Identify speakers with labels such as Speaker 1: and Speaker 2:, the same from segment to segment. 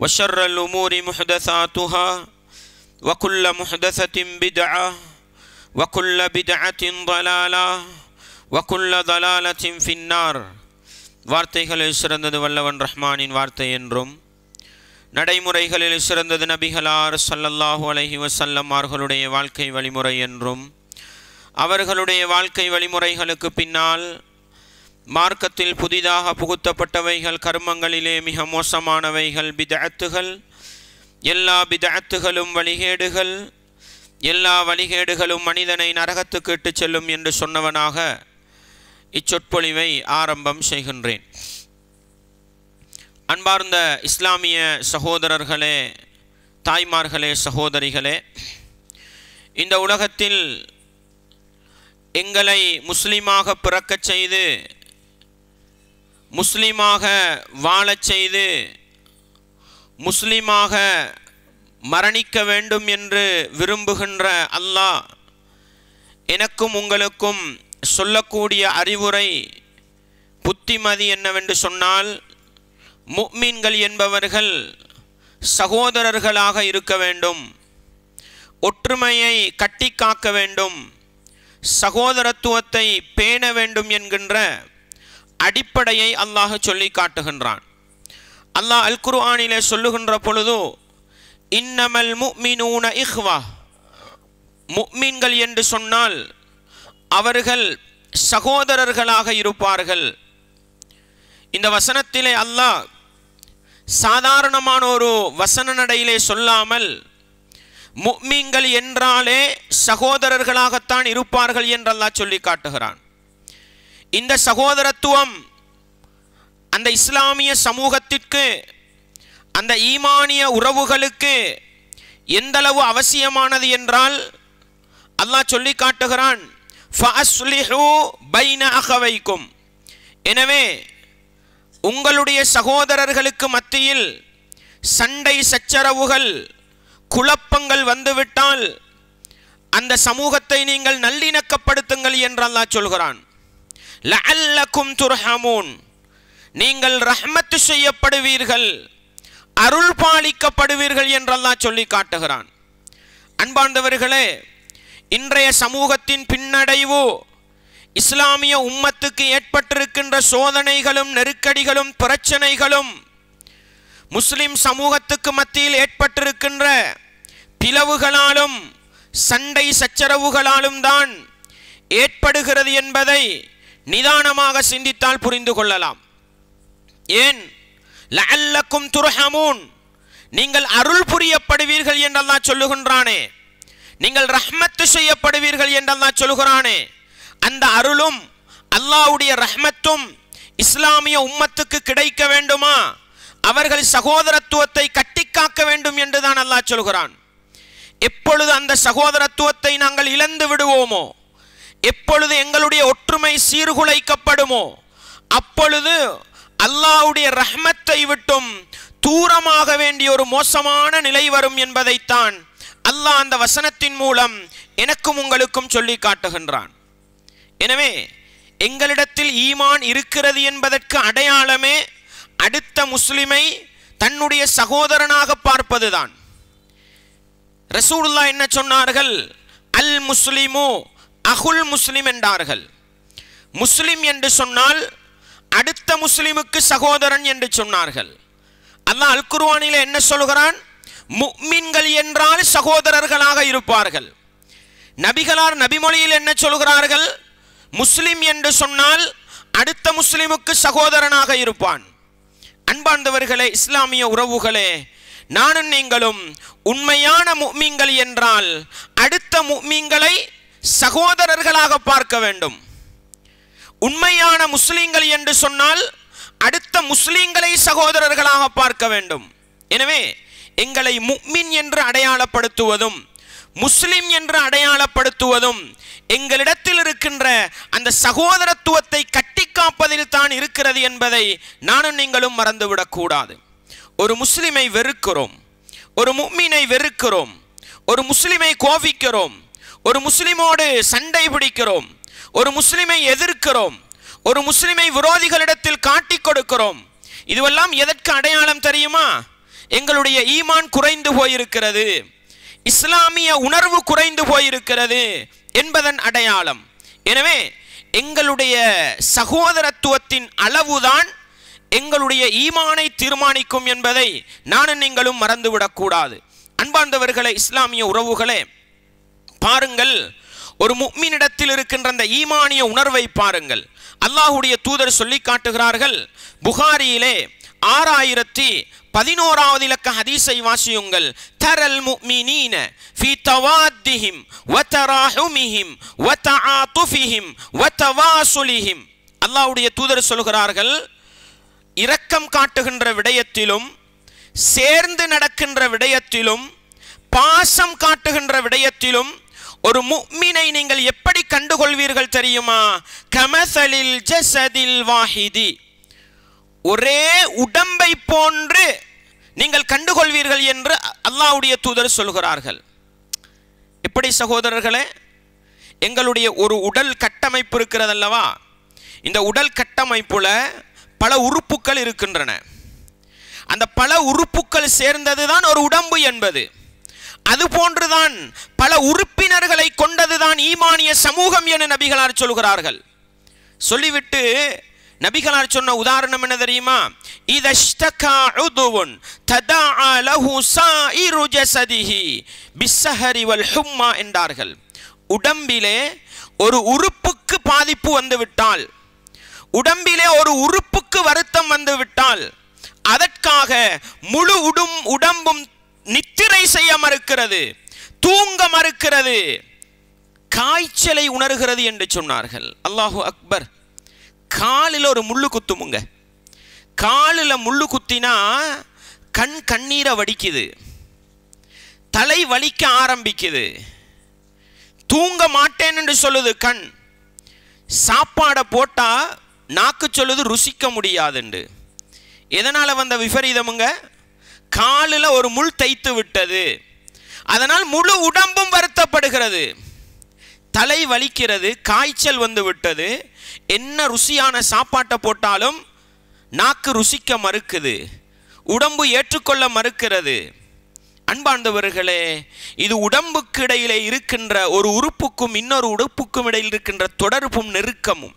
Speaker 1: وشر الأمور محدثاتها وكل محدثة بدعة وكل بدعة ضلالة وكل ضلالة في النار வார்த்தைகளில் சிறந்தது வல்லவன் ரஹ்மானின் வார்த்தை என்றும் நடைமுறைகளில் சிறந்தது நபிகளார் சல்லல்லாஹு அலஹி வசல்லம் அவர்களுடைய வாழ்க்கை வழிமுறை என்றும் அவர்களுடைய வாழ்க்கை வழிமுறைகளுக்கு பின்னால் மார்க்கத்தில் புதிதாக புகுத்தப்பட்டவைகள் கர்மங்களிலே மிக மோசமானவைகள் பிதஅத்துகள் எல்லா பிதஅத்துகளும் வழிகேடுகள் எல்லா வழிகேடுகளும் மனிதனை நரகத்துக்கு இட்டு செல்லும் என்று சொன்னவனாக இச்சொற்பொழிவை ஆரம்பம் செய்கின்றேன். அன்பார்ந்த இஸ்லாமிய சகோதரர்களே தாய்மார்களே சகோதரிகளே இந்த உலகத்தில் எங்களை முஸ்லீமாக பிறக்கச் செய்து முஸ்லீமாக வாழச் செய்து முஸ்லீமாக மரணிக்க வேண்டும் என்று விரும்புகின்ற அல்லாஹ் எனக்கும் உங்களுக்கும் சொல்லக்கூடிய அறிவுரை புத்திமதி என்னவென்று சொன்னால் முக்மீன்கள் என்பவர்கள் சகோதரர்களாக இருக்க வேண்டும் ஒற்றுமையை கட்டி காக்க வேண்டும் சகோதரத்துவத்தை பேண வேண்டும் என்கின்ற அடிப்படையை அல்லாஹ் சொல்லி காட்டுகின்றான். அல்லாஹ் அல் குர்ஆனிலே சொல்லுகின்ற பொழுது இன்னமல் முக்மினூன இஹ்வா. முக்மீன்கள் என்று சொன்னால் அவர்கள் சகோதரர்களாக இருப்பார்கள். இந்த வசனத்திலே அல்லாஹ் சாதாரணமான ஒரு வசன நடையிலே சொல்லாமல் முக்மீன்கள் என்றாலே சகோதரர்களாகத்தான் இருப்பார்கள் என்றெல்லாம் சொல்லி காட்டுகிறான். இந்த சகோதரத்துவம் அந்த இஸ்லாமிய சமூகத்திற்கு அந்த ஈமானிய உறவுகளுக்கு எந்தளவு அவசியமானது என்றால் அல்லாஹ் சொல்லி காட்டுகிறான் எனவே உங்களுடைய சகோதரர்களுக்கு மத்தியில் சண்டை சச்சரவுகள் குழப்பங்கள் வந்துவிட்டால் அந்த சமூகத்தை நீங்கள் நல்லிணக்கப்படுத்துங்கள் என்றெல்லாம் சொல்கிறான். லஅல்லக்கும் துர்ஹமூன். நீங்கள் ரஹ்மத்து செய்யப்படுவீர்கள் அருள் பாலிக்கப்படுவீர்கள் என்றெல்லாம் சொல்லி காட்டுகிறான். அன்பார்ந்தவர்களே இன்றைய சமூகத்தின் பின்னடைவு இஸ்லாமிய உம்மத்துக்கு ஏற்பட்டிருக்கின்ற சோதனைகளும் நெருக்கடிகளும் பிரச்சனைகளும் முஸ்லிம் சமூகத்துக்கு மத்தியில் ஏற்பட்டிருக்கின்ற பிளவுகளாலும் சண்டை சச்சரவுகளாலும் தான் ஏற்படுகிறது என்பதை நிதானமாக சிந்தித்தால் புரிந்து கொள்ளலாம். ஏன்? லஅல்லக்கும் துர்ஹமூன். நீங்கள் அருள் புரியப்படுவீர்கள் என்றெல்லாம் சொல்லுகின்றானே. நீங்கள் ரஹ்மத்து செய்யப்படுவீர்கள் என்றெல்லாம் சொல்கிறானே அந்த அருளும் அல்லாவுடைய ரஹ்மத்தும் இஸ்லாமிய உம்மத்துக்கு கிடைக்க வேண்டுமா? அவர்கள் சகோதரத்துவத்தை கட்டிக்காக்க வேண்டும் என்றுதான் அல்லாஹ் சொல்கிறான். எப்பொழுது அந்த சகோதரத்துவத்தை நாங்கள் இழந்து விடுவோமோ? எப்பொழுது எங்களுடைய ஒற்றுமை சீர்குலைக்கப்படுமோ அப்பொழுது அல்லாஹ்வுடைய ரஹ்மத்தை விட்டும் தூரமாக வேண்டிய ஒரு மோசமான நிலை வரும் என்பதைத்தான் அல்லாஹ் அந்த வசனத்தின் மூலம் எனக்கும் உங்களுக்கும் சொல்லி காட்டுகின்றான். எனவே எங்களிடத்தில் ஈமான் இருக்கிறது என்பதற்கு அடையாளமே அடுத்த முஸ்லிமை தன்னுடைய சகோதரனாக பார்ப்பதுதான். ரசூலுல்லா என்ன சொன்னார்கள்? அல் முஸ்லிமோ அகுல் முஸ்லிம் என்றார்கள். முஸ்லிம் என்று சொன்னால் அடுத்த முஸ்லிமுக்கு சகோதரன் என்று சொன்னார்கள். அல்லாஹ் அல் என்ன சொல்கிறான்? முக்மின்கள் என்றால் சகோதரர்களாக இருப்பார்கள். நபிகளார் நபிமொழியில் என்ன சொல்கிறார்கள்? முஸ்லிம் என்று சொன்னால் அடுத்த முஸ்லிமுக்கு சகோதரனாக இருப்பான். அன்பார்ந்தவர்களே இஸ்லாமிய உறவுகளே நானும் நீங்களும் உண்மையான முக்மீன்கள் என்றால் அடுத்த முக்மீன்களை சகோதரர்களாக பார்க்க வேண்டும். உண்மையான முஸ்லீம்கள் என்று சொன்னால் அடுத்த முஸ்லீம்களை சகோதரர்களாக பார்க்க வேண்டும். எனவே எங்களை முக்மின் என்று அடையாளப்படுத்துவதும் முஸ்லிம் என்று அடையாளப்படுத்துவதும் எங்களிடத்தில் இருக்கின்ற அந்த சகோதரத்துவத்தை கட்டி காப்பதில் தான் இருக்கிறது என்பதை நானும் நீங்களும் மறந்துவிடக்கூடாது ஒரு முஸ்லிமை வெறுக்கிறோம் ஒரு முக்மீனை வெறுக்கிறோம் ஒரு முஸ்லிமை கோபிக்கிறோம் ஒரு முஸ்லிமோடு சண்டை பிடிக்கிறோம். ஒரு முஸ்லிமை எதிர்க்கிறோம். ஒரு முஸ்லிமை விரோதிகளிடத்தில் காட்டிக் கொடுக்கிறோம். இதுவெல்லாம் எதற்கு அடையாளம் தெரியுமா? எங்களுடைய ஈமான் குறைந்து போயிருக்கிறது. இஸ்லாமிய உணர்வு குறைந்து போயிருக்கிறது என்பதன் அடையாளம். எனவே எங்களுடைய சகோதரத்துவத்தின் அளவுதான் எங்களுடைய ஈமானை தீர்மானிக்கும் என்பதை நானும் நீங்களும் மறந்துவிடக்கூடாது. அன்பார்ந்தவர்களே இஸ்லாமிய உறவுகளே பாருங்கள் ஒரு முக்மினிடத்தில் இருக்கின்ற அந்த ஈமானிய உணர்வை பாருங்கள். அல்லாஹுடைய தூதர் சொல்லி காட்டுகிறார்கள் புகாரியிலே ஆறாயிரத்தி பதினோராவது இலக்க ஹதீஸை வாசியுங்கள். தரல் முக்மினீன ஃபி தவாத்திஹிம் வதராஹுமிஹிம் வதஆதுஃபிஹிம் வதவாசுலிஹிம் அல்லாஹ்வுடைய தூதர் சொல்கிறார்கள் இரக்கம் காட்டுகின்ற விடயத்திலும் சேர்ந்து நடக்கின்ற விடயத்திலும் பாசம் காட்டுகின்ற விடயத்திலும் ஒரு முக்மினை நீங்கள் எப்படி கண்டுகொள்வீர்கள் தெரியுமா? கமசலில் ஜசதில் வாஹிதி. ஒரே உடம்பை போன்று நீங்கள் கண்டுகொள்வீர்கள் என்று அல்லாஹ்வுடைய தூதர் சொல்கிறார்கள். எப்படி சகோதரர்களே? எங்களுடைய ஒரு உடல் கட்டமைப்பு இருக்கிறதல்லவா இந்த உடல் கட்டமைப்புல பல உறுப்புகள் இருக்கின்றன. அந்த பல உறுப்புகள் சேர்ந்ததுதான் ஒரு உடம்பு என்பது. அது போன்றுதான் பல உறுப்பினர்களை கொண்டதுதான் ஈமானிய சமூகம் என நபிகளார் சொல்கிறார்கள். சொல்லிவிட்டு நபிகளார் சொன்ன உதாரணம் என்ன தெரியுமா? இதஷ்தகா உதுவுன் ததாஆ லஹு சாயிரு ஜஸதிஹி பிஸ்ஸஹரி வல் ஹும்மா என்றார்கள். உடம்பிலே ஒரு உறுப்புக்கு பாதிப்பு வந்துவிட்டால் உடம்பிலே ஒரு உறுப்புக்கு வருத்தம் வந்துவிட்டால் அதற்காக முழு உடும் உடம்பும் நித்திரை செய்ய மறுக்கிறது தூங்க மறுக்கிறது காய்ச்சலை உணர்கிறது என்று சொன்னார்கள். அல்லாஹு அக்பர். காலில் ஒரு முள்ளு குத்துமுங்க. காலில் முள்ளு குத்தினா கண் கண்ணீரை வடிக்குது. தலை வலிக்க ஆரம்பிக்குது. தூங்க மாட்டேன் என்று சொல்லுது கண். சாப்பாடை போட்டால் நாக்கு சொல்லுது ருசிக்க முடியாதுண்டு. எதனால் வந்த விபரீதமுங்க? காலில் ஒரு முள் தைத்து விட்டது. அதனால் முழு உடம்பும் வருத்தப்படுகிறது. தலை வலிக்கிறது காய்ச்சல் வந்து விட்டது. என்ன ருசியான சாப்பாட்டை போட்டாலும் நாக்கு ருசிக்க மறுக்குது. உடம்பு ஏற்றுக்கொள்ள மறுக்கிறது. அன்பார்ந்தவர்களே இது உடம்புக்கு இடையிலே இருக்கின்ற ஒரு உறுப்புக்கும் இன்னொரு உடுப்புக்கும் இடையில் இருக்கின்ற தொடர்பும் நெருக்கமும்.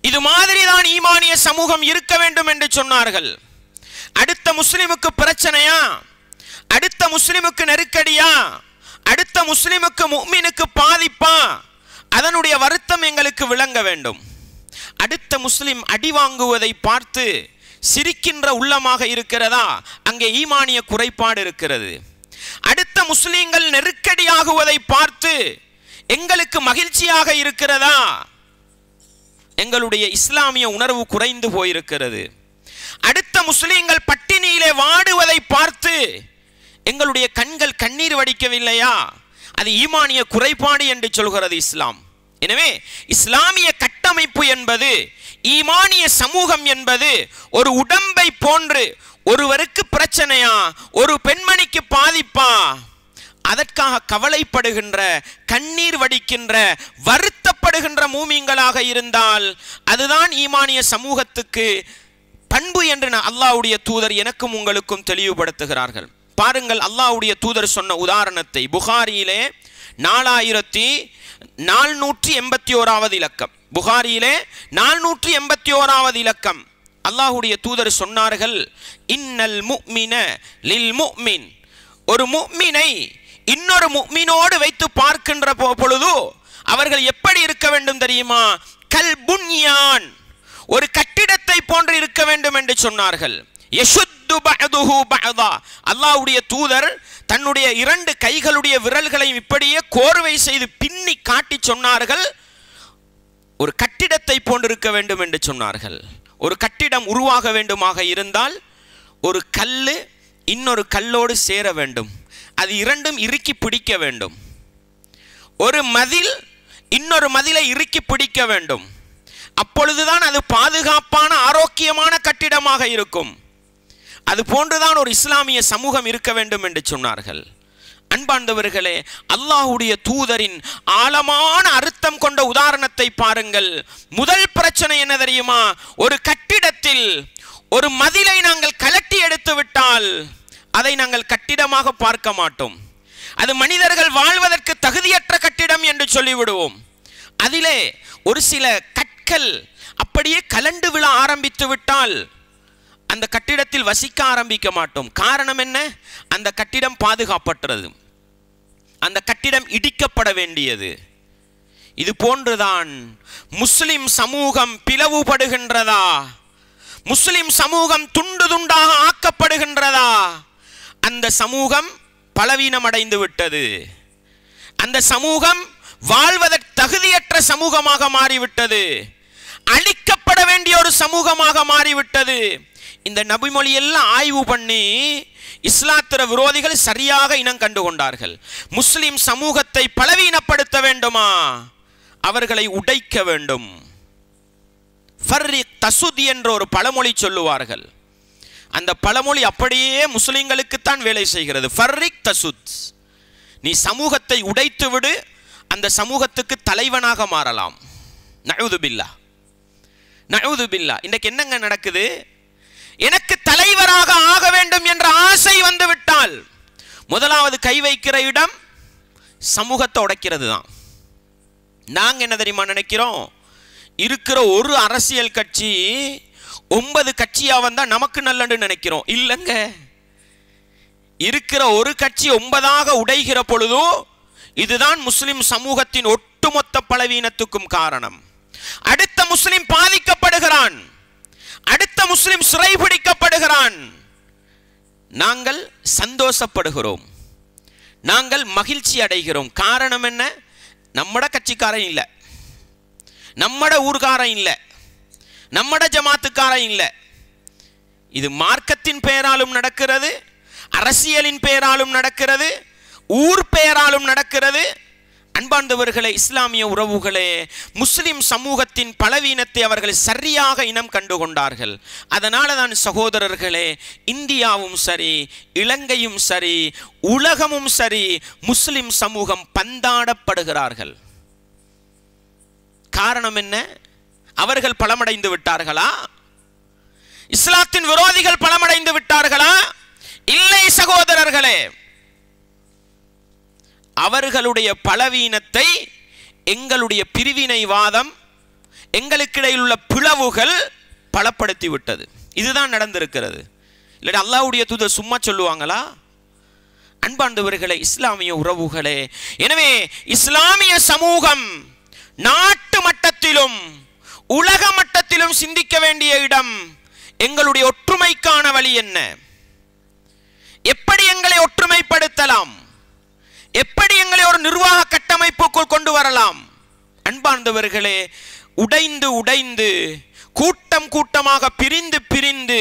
Speaker 1: இது மாதிரிதான் ஈமானிய சமூகம் இருக்க வேண்டும் என்று சொன்னார்கள். அடுத்த முஸ்லிமுக்கு பிரச்சனையா? அடுத்த முஸ்லிமுக்கு நெருக்கடியா? அடுத்த முஸ்லிமுக்கு முக்மினுக்கு பாதிப்பா? அதனுடைய வருத்தம் எங்களுக்கு விளங்க வேண்டும். அடுத்த முஸ்லிம் அடி வாங்குவதை பார்த்து சிரிக்கின்ற உள்ளமாக இருக்கிறதா? அங்கே ஈமானிய குறைபாடு இருக்கிறது. அடுத்த முஸ்லீம்கள் நெருக்கடியாகுவதை பார்த்து எங்களுக்கு மகிழ்ச்சியாக இருக்கிறதா? எங்களுடைய இஸ்லாமிய உணர்வு குறைந்து போயிருக்கிறது. அடுத்த முஸ்லீம்கள் பட்டினியிலே வாடுவதை பார்த்து எங்களுடைய கண்கள் கண்ணீர் வடிக்கவில்லையா? அது ஈமானிய குறைபாடு என்று சொல்கிறது இஸ்லாம். எனவே இஸ்லாமிய கட்டமைப்பு என்பது ஈமானிய சமூகம் என்பது ஒரு உடம்பை போன்று ஒருவருக்கு பிரச்சனையா? ஒரு பெண்மணிக்கு பாதிப்பா? அதற்காக கவலைப்படுகின்ற கண்ணீர் வடிக்கின்ற வருத்தப்படுகின்ற மூமிங்களாக இருந்தால் அதுதான் ஈமானிய சமூகத்துக்கு பண்பு என்று நான் அல்லாவுடைய தூதர் எனக்கும் உங்களுக்கும் தெளிவுபடுத்துகிறார்கள். பாருங்கள் அல்லாவுடைய தூதர் சொன்ன உதாரணத்தை. புகாரியிலே நாலாயிரத்தி நானூற்றி எண்பத்தி ஓராவது இலக்கம். புகாரியிலே நானூற்றி எண்பத்தி ஓராவது இலக்கம். அல்லாஹுடைய தூதர் சொன்னார்கள் இன்னல் முக்மின லில் முக்மின். ஒரு முக்மினை இன்னொரு முக்மினோடு வைத்து பார்க்கின்ற பொழுது அவர்கள் எப்படி இருக்க வேண்டும் தெரியுமா? கல் புன்யான். ஒரு கட்டிடத்தை போன்று இருக்க வேண்டும் என்று சொன்னார்கள். யசுத்து பஅதுஹு பஅதா. அல்லாஹ்வுடைய தூதர் தன்னுடைய இரண்டு கைகளுடைய விரல்களை இப்படியே கோர்வை செய்து பின்னி காட்டி சொன்னார்கள். ஒரு கட்டிடத்தை போன்றிருக்க வேண்டும் என்று சொன்னார்கள். ஒரு கட்டிடம் உருவாக வேண்டுமாக இருந்தால் ஒரு கல் இன்னொரு கல்லோடு சேர வேண்டும். அது இரண்டும் இறுக்கி பிடிக்க வேண்டும். ஒரு மதில் இன்னொரு மதிலை இறுக்கி பிடிக்க வேண்டும். அப்பொழுதுதான் அது பாதுகாப்பான ஆரோக்கியமான கட்டிடமாக இருக்கும். அது போன்றுதான் ஒரு இஸ்லாமிய சமூகம் இருக்க வேண்டும் என்று சொன்னார்கள். அன்பாண்டவர்களே அல்லாஹ்வுடைய தூதரின் ஆழமான அர்த்தம் கொண்ட உதாரணத்தை பாருங்கள். முதல் பிரச்சனை என்ன தெரியுமா? ஒரு கட்டிடத்தில் ஒரு மதிலை நாங்கள் கலட்டி எடுத்து விட்டால் அதை நாங்கள் கட்டிடமாக பார்க்க மாட்டோம். அது மனிதர்கள் வாழ்வதற்கு தகுதியற்ற கட்டிடம் என்று சொல்லிவிடுவோம். அதிலே ஒரு சில கற்கள் அப்படியே கலண்டு விழ ஆரம்பித்து விட்டால் அந்த கட்டிடத்தில் வசிக்க ஆரம்பிக்க மாட்டோம். காரணம் என்ன? அந்த கட்டிடம் பாதுகாப்பற்றது. அந்த கட்டிடம் இடிக்கப்பட வேண்டியது. இது போன்றுதான் முஸ்லிம் சமூகம் பிளவுபடுகின்றதா? முஸ்லிம் சமூகம் துண்டு துண்டாக ஆக்கப்படுகின்றதா? அந்த சமூகம் பலவீனமடைந்து விட்டது. அந்த சமூகம் வாழ்வதற்கு தகுதியற்ற சமூகமாக மாறிவிட்டது. அழிக்கப்பட வேண்டிய ஒரு சமூகமாக மாறிவிட்டது. இந்த நபிமொழி எல்லாம் ஆய்வு பண்ணி இஸ்லாத்திர விரோதிகள் சரியாக இனம் கண்டு கொண்டார்கள் முஸ்லிம் சமூகத்தை பலவீனப்படுத்த வேண்டுமா? அவர்களை உடைக்க வேண்டும். ஃபர்ரிக் என்ற ஒரு பழமொழி சொல்லுவார்கள். அந்த பழமொழி அப்படியே முஸ்லிம்களுக்குத்தான் வேலை செய்கிறது. ஃபர்ரிக் தசுத். நீ சமூகத்தை உடைத்து விடு அந்த சமூகத்துக்கு தலைவனாக மாறலாம். நழுது பில்லா நழுது பில்லா. இன்றைக்கு என்னங்க நடக்குது? எனக்கு தலைவராக ஆக வேண்டும் என்ற ஆசை வந்துவிட்டால் முதலாவது கை வைக்கிற இடம் சமூகத்தை உடைக்கிறது தான் நாங்க என்ன தெரியுமா நினைக்கிறோம்? இருக்கிற ஒரு அரசியல் கட்சி ஒன்பது கட்சியா வந்தா நமக்கு நல்லன்னு நினைக்கிறோம். இல்லைங்க. இருக்கிற ஒரு கட்சி ஒன்பதாக உடைகிற பொழுதோ இதுதான் முஸ்லிம் சமூகத்தின் ஒட்டுமொத்த பலவீனத்துக்கும் காரணம். அடுத்த முஸ்லிம் கொல்லப்படுகிறான் அடுத்த முஸ்லிம் சிறைபிடிக்கப்படுகிறான் நாங்கள் சந்தோஷப்படுகிறோம். நாங்கள் மகிழ்ச்சி அடைகிறோம். காரணம் என்ன? நம்மட கட்சிக்காரன் இல்லை. நம்மட ஊர்காரன் இல்லை. நம்மட ஜமாத்துக்காரன் இல்லை. இது மார்க்கத்தின் பெயராலும் நடக்கிறது அரசியலின் பெயராலும் நடக்கிறது ஊர் பெயராலும் நடக்கிறது அன்பார்ந்தவர்களே இஸ்லாமிய உறவுகளே முஸ்லிம் சமூகத்தின் பலவீனத்தை அவர்கள் சரியாக இனம் கண்டு கொண்டார்கள் அதனால தான் சகோதரர்களே இந்தியாவும் சரி இலங்கையும் சரி உலகமும் சரி முஸ்லிம் சமூகம் பந்தாடப்படுகிறார்கள். காரணம் என்ன? அவர்கள் பலமடைந்து விட்டார்களா? இஸ்லாத்தின் விரோதிகள் பலமடைந்து விட்டார்களா? இல்லை சகோதரர்களே. அவர்களுடைய பலவீனத்தை எங்களுடைய பிரிவினைவாதம் எங்களுக்கிடையில் உள்ள பிளவுகள் பலப்படுத்தி விட்டது இதுதான் நடந்திருக்கிறது. இல்லாட்டி அல்லாவுடைய தூதர் சும்மா சொல்லுவாங்களா? அன்பாண்டவர்களே இஸ்லாமிய உறவுகளே. எனவே இஸ்லாமிய சமூகம் நாட்டு மட்டத்திலும் உலக மட்டத்திலும் சிந்திக்க வேண்டிய இடம் எங்களுடைய ஒற்றுமைக்கான வழி என்ன? எப்படி எங்களை ஒற்றுமைப்படுத்தலாம்? எப்படி எங்களை ஒரு நிர்வாக கட்டமைப்புக்குள் கொண்டு வரலாம்? அன்பார்ந்தவர்களே உடைந்து உடைந்து கூட்டம் கூட்டமாக பிரிந்து பிரிந்து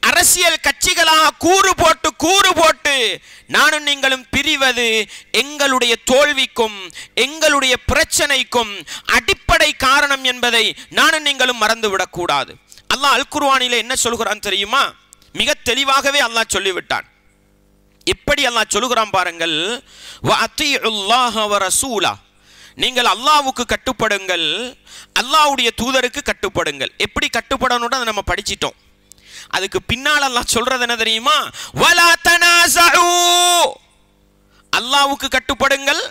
Speaker 1: அரசியல் கட்சிகளாக கூறு போட்டு கூறு போட்டு நானும் நீங்களும் பிரிவது எங்களுடைய தோல்விக்கும் எங்களுடைய பிரச்சனைக்கும் அடிப்படை காரணம் என்பதை நானும் நீங்களும் மறந்துவிடக்கூடாது. அல்லாஹ் அல் குர்வானிலே என்ன சொல்கிறான் தெரியுமா? மிக தெளிவாகவே அல்லாஹ் சொல்லிவிட்டான். எப்படி அல்லாஹ் சொல்லுகிறான் பாருங்கள். வஅத்தீஉல்லாஹ ரசூலா நீங்கள் அல்லாவுக்கு கட்டுப்படுங்கள். அல்லாஹ்வுடைய தூதருக்கு கட்டுப்படுங்கள். எப்படி கட்டுப்படணும்னு அதை நம்ம படிச்சிட்டோம். அதுக்கு பின்னால் அல்லாஹ் சொல்றது என்ன தெரியுமா? வலா தனாசஉ கட்டுப்படுங்கள்.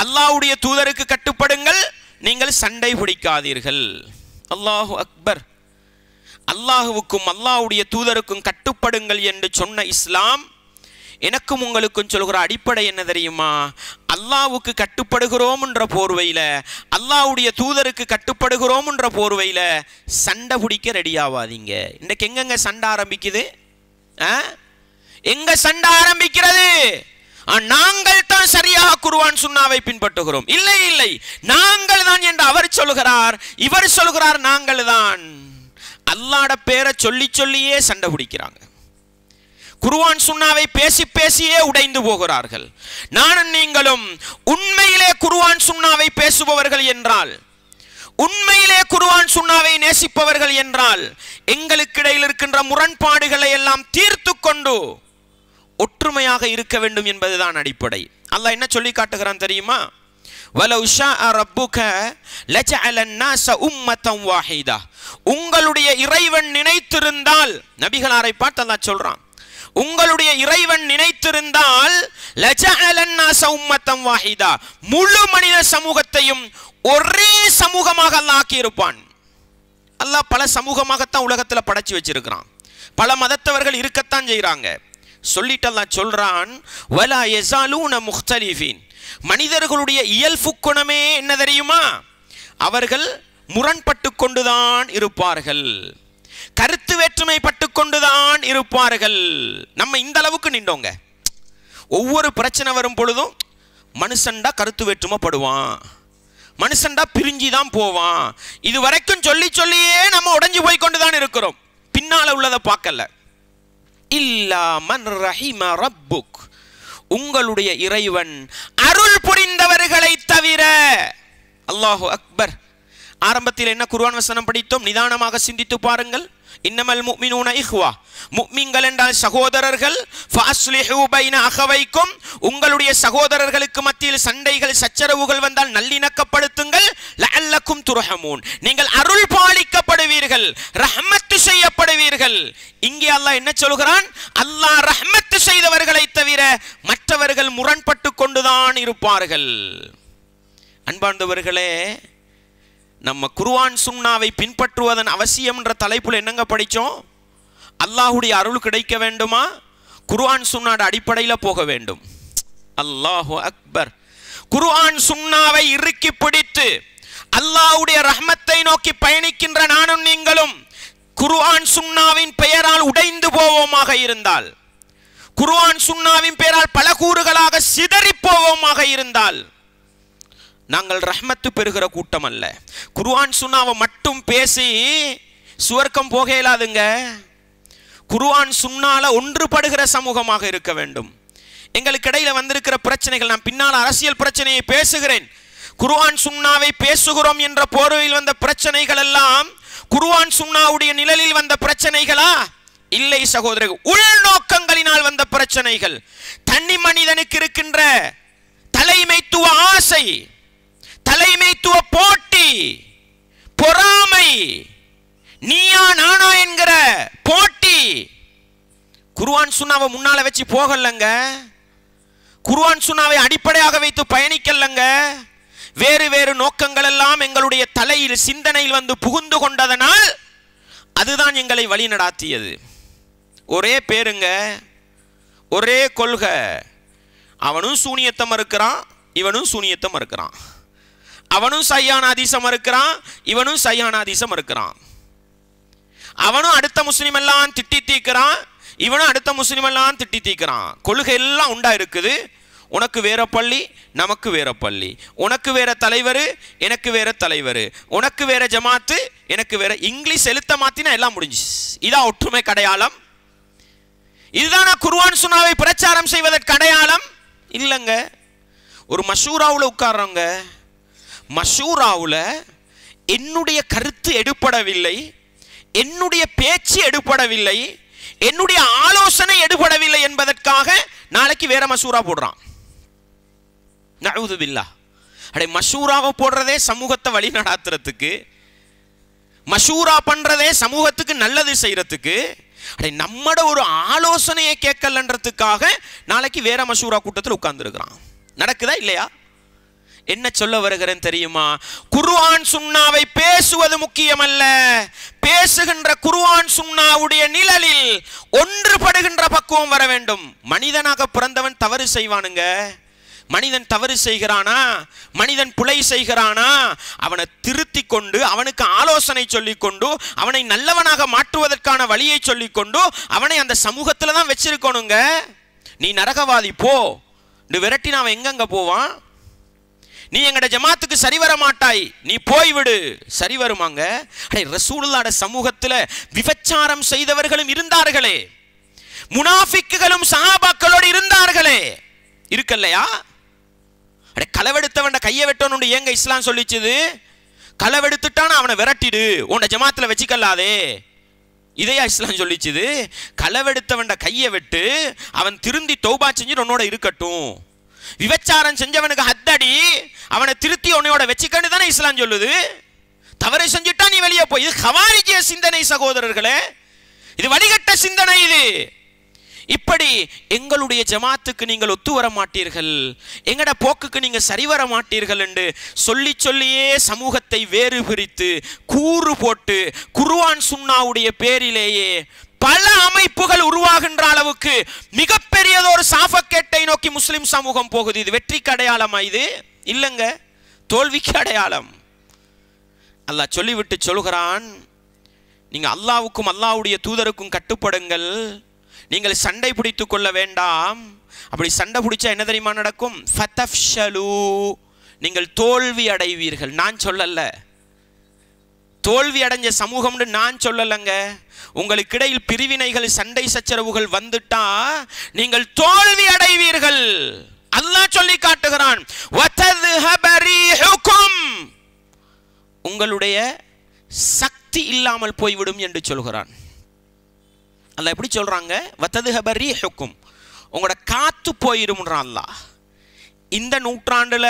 Speaker 1: அல்லாஹ்வுடைய தூதருக்கு கட்டுப்படுங்கள். நீங்கள் சண்டை பிடிக்காதீர்கள். அல்லாஹு அக்பர். அல்லாஹுவுக்கும் அல்லாஹுடைய தூதருக்கும் கட்டுப்படுங்கள் என்று சொன்ன இஸ்லாம் எனக்கும் உங்களுக்கும் சொல்கிற அடிப்படை என்ன தெரியுமா? அல்லாவுக்கு கட்டுப்படுகிறோம் என்ற போர்வையில் அல்லாஹ்வுடைய தூதருக்கு கட்டுப்படுகிறோம் என்ற போர்வையில் சண்டை பிடிக்க ரெடி ஆகாதீங்க இன்றைக்கு எங்கெங்க சண்டை ஆரம்பிக்குது? ஆ? எங்க சண்டை ஆரம்பிக்கிறது? நாங்கள் தான் சரியாக குருவான் சுண்ணாவை பின்பற்றுகிறோம். இல்லை இல்லை. நாங்கள் தான் என்று அவர் சொல்கிறார் இவர் சொல்கிறார் நாங்கள் தான். அல்லாட பேரை சொல்லி சொல்லியே சண்டை பிடிக்கிறாங்க. குருவான் சுண்ணாவை பேசி பேசியே உடைந்து போகிறார்கள். நானும் நீங்களும் உண்மையிலே குருவான் சுண்ணாவை பேசுபவர்கள் என்றால் உண்மையிலே குருவான் சுண்ணாவை நேசிப்பவர்கள் என்றால் எங்களுக்கு இடையில் இருக்கின்ற முரண்பாடுகளை எல்லாம் தீர்த்து கொண்டு ஒற்றுமையாக இருக்க வேண்டும் என்பதுதான் அடிப்படை. அல்லாஹ் என்ன சொல்லி காட்டுகிறான் தெரியுமா? வலவு ரப்புக லஜஅலன்னாச உம்மத்தம் வாஹிதா. உங்களுடைய இறைவன் நினைத்திருந்தால் நபிகளாரை பார்த்து அல்லாஹ் சொல்றான் உங்களுடைய இறைவன் நினைத்திருந்தால் உம்மத்தம் வாஹிதா. முழு மனித சமூகத்தையும் ஒரே சமூகமாக அல்லாஹ் ஆக்கியிருப்பான். அல்லாஹ் பல சமூகமாகத்தான் உலகத்தில் படைச்சு வச்சிருக்கிறான். பல மதத்தவர்கள் இருக்கத்தான் செய்கிறாங்க சொல்லிட்டு அல்லாஹ் சொல்றான் வலா எசாலூன முஹ்தலிஃபின் மனிதர்களுடைய இயல்பு குணமே என்ன தெரியுமா? அவர்கள் முரண்பட்டு கொண்டுதான் இருப்பார்கள். கருத்து வேற்றுமை பட்டு கொண்டுதான் இருப்பார்கள். நம்ம இந்த அளவுக்கு நின்றோங்க. ஒவ்வொரு பிரச்சனை வரும் பொழுதும் மனுஷன்டா கருத்து வேற்றுமைப்படுவான் மனுஷன்டா பிரிஞ்சு தான் போவான். இது வரைக்கும் சொல்லி சொல்லியே நம்ம உடைஞ்சு போய் கொண்டு தான் இருக்கிறோம். பின்னால உள்ளதை பார்க்கல. இல்லா ரஹிம ரப்புக். உங்களுடைய இறைவன் அருள் புரிந்தவர்களை தவிர அல்லாஹு அக்பர் ஆரம்பத்தில் என்ன குர்வான் வசனம் படித்தோம்? நிதானமாக சிந்தித்து பாருங்கள். இன்னமல் முக்மினூன இஹ்வா. முக்மிங்கள் என்றால் சகோதரர்கள். ஃபாஸ்லிஹு அகவைக்கும். உங்களுடைய சகோதரர்களுக்கு மத்தியில் சண்டைகள் சச்சரவுகள் வந்தால் நல்லிணக்கப்படுத்துங்கள். லல்லக்கும் துரஹமூன். நீங்கள் அருள் பாலிக்கப்படுவீர்கள். ரஹமத்து செய்யப்படுவீர்கள். இங்கே அல்லாஹ் என்ன சொல்கிறான்? அல்லாஹ் ரஹமத்து செய்தவர்களை தவிர மற்றவர்கள் முரண்பட்டு கொண்டுதான் இருப்பார்கள். அன்பார்ந்தவர்களே நம்ம குருவான் சுன்னாவை பின்பற்றுவதன் அவசியம் என்ற என்னங்க படித்தோம் அல்லாஹுடைய அருள் கிடைக்க வேண்டுமா? குர்ஆன் சுன்னாட அடிப்படையில் போக வேண்டும். அல்லாஹு அக்பர். குர்ஆன் சுன்னாவை இறுக்கி பிடித்து அல்லாஹுடைய ரஹ்மத்தை நோக்கி பயணிக்கின்ற நானும் நீங்களும் குர்ஆன் சுன்னாவின் பெயரால் உடைந்து போவோமாக இருந்தால் குர்ஆன் சுன்னாவின் பெயரால் பல கூறுகளாக சிதறி போவோமாக இருந்தால் நாங்கள் ரஹ்மத்து பெறுகிற கூட்டம் அல்ல குருவான் சுன்னாவை மட்டும் பேசி சுவர்க்கம் போக இயலாதுங்க. குருவான் சுன்னால ஒன்றுபடுகிற சமூகமாக இருக்க வேண்டும். எங்களுக்கு இடையில வந்திருக்கிற பிரச்சனைகள் நான் பின்னால் அரசியல் பிரச்சனையை பேசுகிறேன். குருவான் சுண்ணாவை பேசுகிறோம் என்ற போர்வையில் வந்த பிரச்சனைகள் எல்லாம் குருவான் சுண்ணாவுடைய நிழலில் வந்த பிரச்சனைகளா? இல்லை சகோதரர்கள் உள்நோக்கங்களினால் வந்த பிரச்சனைகள். தனி மனிதனுக்கு இருக்கின்ற தலைமைத்துவ ஆசை தலைமைத்துவ போட்டி பொறாமை நீயா நானா என்கிற போட்டி. குருவான் சுண்ணாவை முன்னால வச்சு போகலங்க. குருவான் சுண்ணாவை அடிப்படையாக வைத்து பயணிக்கலங்க. வேறு வேறு நோக்கங்கள் எல்லாம் எங்களுடைய தலையில் சிந்தனையில் வந்து புகுந்து கொண்டதனால் அதுதான் எங்களை வழி நடாத்தியது ஒரே பேருங்க ஒரே கொள்கை. அவனும் சூனியத்தம் இருக்கிறான் இவனும் சூனியத்தம் இருக்கிறான் அவனும் சையான அதிசம் இருக்கிறான் இவனும் சையான அதிசம் இருக்கிறான் அவனும் அடுத்த முஸ்லீம் எல்லாம் திட்டி தீக்கிறான் இவனும் அடுத்த முஸ்லிம் எல்லாம் திட்டி தீக்கிறான் கொள்கை எல்லாம் உண்டா இருக்குது? உனக்கு வேற பள்ளி நமக்கு வேற பள்ளி. உனக்கு வேற தலைவர் எனக்கு வேற தலைவர். உனக்கு வேற ஜமாத்து எனக்கு வேற இங்கிலீஷ் எழுத்த மாத்தினா எல்லாம் முடிஞ்சு இதான் ஒற்றுமை கடையாளம். இதுதான் குர்வான் சுன்னாவை பிரச்சாரம் செய்வதற்கு அடையாளம் இல்லைங்க. ஒரு மஷூராவில் உட்கார்றவங்க மஷூராவில் என்னுடைய கருத்து எடுபடவில்லை என்னுடைய பேச்சு எடுபடவில்லை என்னுடைய ஆலோசனை எடுபடவில்லை என்பதற்காக நாளைக்கு வேற மசூரா போடுறான். நழுது அடை அடே மஷூராவை போடுறதே சமூகத்தை வழி நடாத்துறதுக்கு மசூரா பண்றதே சமூகத்துக்கு நல்லது செய்யறதுக்கு அடே நம்மட ஒரு ஆலோசனையை கேட்கலன்றதுக்காக நாளைக்கு வேற மஷூரா கூட்டத்தில் உட்கார்ந்துருக்கிறான். நடக்குதா இல்லையா? என்ன சொல்ல வருகிறேன் தெரியுமா? குர்ஆன் சுண்ணாவை பேசுவது முக்கியமல்ல. பேசுகின்ற குர்ஆன் சுண்ணாவுடைய நிழலில் ஒன்றுபடுகின்ற பக்குவம் வர வேண்டும். மனிதனாக பிறந்தவன் தவறு செய்வானுங்க. மனிதன் தவறு செய்கிறானா? மனிதன் புலை செய்கிறானா? அவனை திருத்தி கொண்டு அவனுக்கு ஆலோசனை சொல்லிக்கொண்டு அவனை நல்லவனாக மாற்றுவதற்கான வழியை சொல்லிக்கொண்டு அவனை அந்த சமூகத்தில் தான் வச்சிருக்கணுங்க. நீ நரகவாதி போ. இந்த விரட்டின அவன் எங்கெங்க போவான்? நீ எங்கட ஜமாத்துக்கு சரி வர மாட்டாய் நீ போய்விடு. சரி வருமாங்க? அடே ரசூலுல்லாட சமூகத்தில் விபச்சாரம் செய்தவர்களும் இருந்தார்களே. முனாஃபிக்குகளும் சஹாபாக்களோடு இருந்தார்களே. இருக்கல்லையா? அடே களவெடுத்தவன் கையை வெட்டணும் ஏங்க இஸ்லாம் சொல்லிச்சுது? களவெடுத்துட்டான அவனை விரட்டிடு. உன்னை ஜமாத்தில் வச்சுக்கல்லாதே. இதையா இஸ்லாம் சொல்லிச்சுது? களவெடுத்தவன் கையை வெட்டு அவன் திருந்தி தௌபா செஞ்சு உன்னோட இருக்கட்டும். விபச்சாரம் செஞ்சவனுக்கு ஹத்தடி அவனை திருத்தி உன்னையோட வச்சுக்கன்னு தானே இஸ்லாம் சொல்லுது? தவறை செஞ்சுட்டா நீ வெளியே போய். இது ஹவாரிஜிய சிந்தனை சகோதரர்களே. இது வழிகட்ட சிந்தனை இது. இப்படி எங்களுடைய ஜமாத்துக்கு நீங்கள் ஒத்து வர மாட்டீர்கள். எங்கட போக்குக்கு நீங்க சரி வர மாட்டீர்கள் என்று சொல்லி சொல்லியே சமூகத்தை வேறு பிரித்து கூறு போட்டு குருவான் சுன்னாவுடைய பேரிலேயே பல அமைப்புகள் உருவாகின்ற அளவுக்கு மிகப்பெரியதொரு சாபக்கேட்டை நோக்கி முஸ்லிம் சமூகம் போகுது. இது வெற்றிக்கு அடையாளமா இது? இல்லைங்க. தோல்விக்கு அடையாளம். அல்லாஹ் சொல்லிவிட்டு சொல்கிறான் நீங்கள் அல்லாவுக்கும் அல்லாவுடைய தூதருக்கும் கட்டுப்படுங்கள். நீங்கள் சண்டை பிடித்து கொள்ள வேண்டாம். அப்படி சண்டை பிடிச்சா என்ன தெரியுமா நடக்கும்? ஃபதஃப்ஷலு. நீங்கள் தோல்வி அடைவீர்கள். நான் சொல்லலை. தோல்வி அடைஞ்ச சமூகம்னு நான் சொல்லலைங்க. உங்களுக்கு இடையில் பிரிவினைகள் சண்டை சச்சரவுகள் வந்துட்டா நீங்கள் தோல்வி அடைவீர்கள் அல்லாஹ் சொல்லி காட்டுகிறான். உங்களுடைய சக்தி இல்லாமல் போய்விடும் என்று சொல்கிறான். அல்ல எப்படி சொல்றாங்க? வத்ததுஹப ரீஹுக்கும் உங்களோட காத்து போயிரும்ன்றான் அல்லாஹ். இந்த நூற்றாண்டுல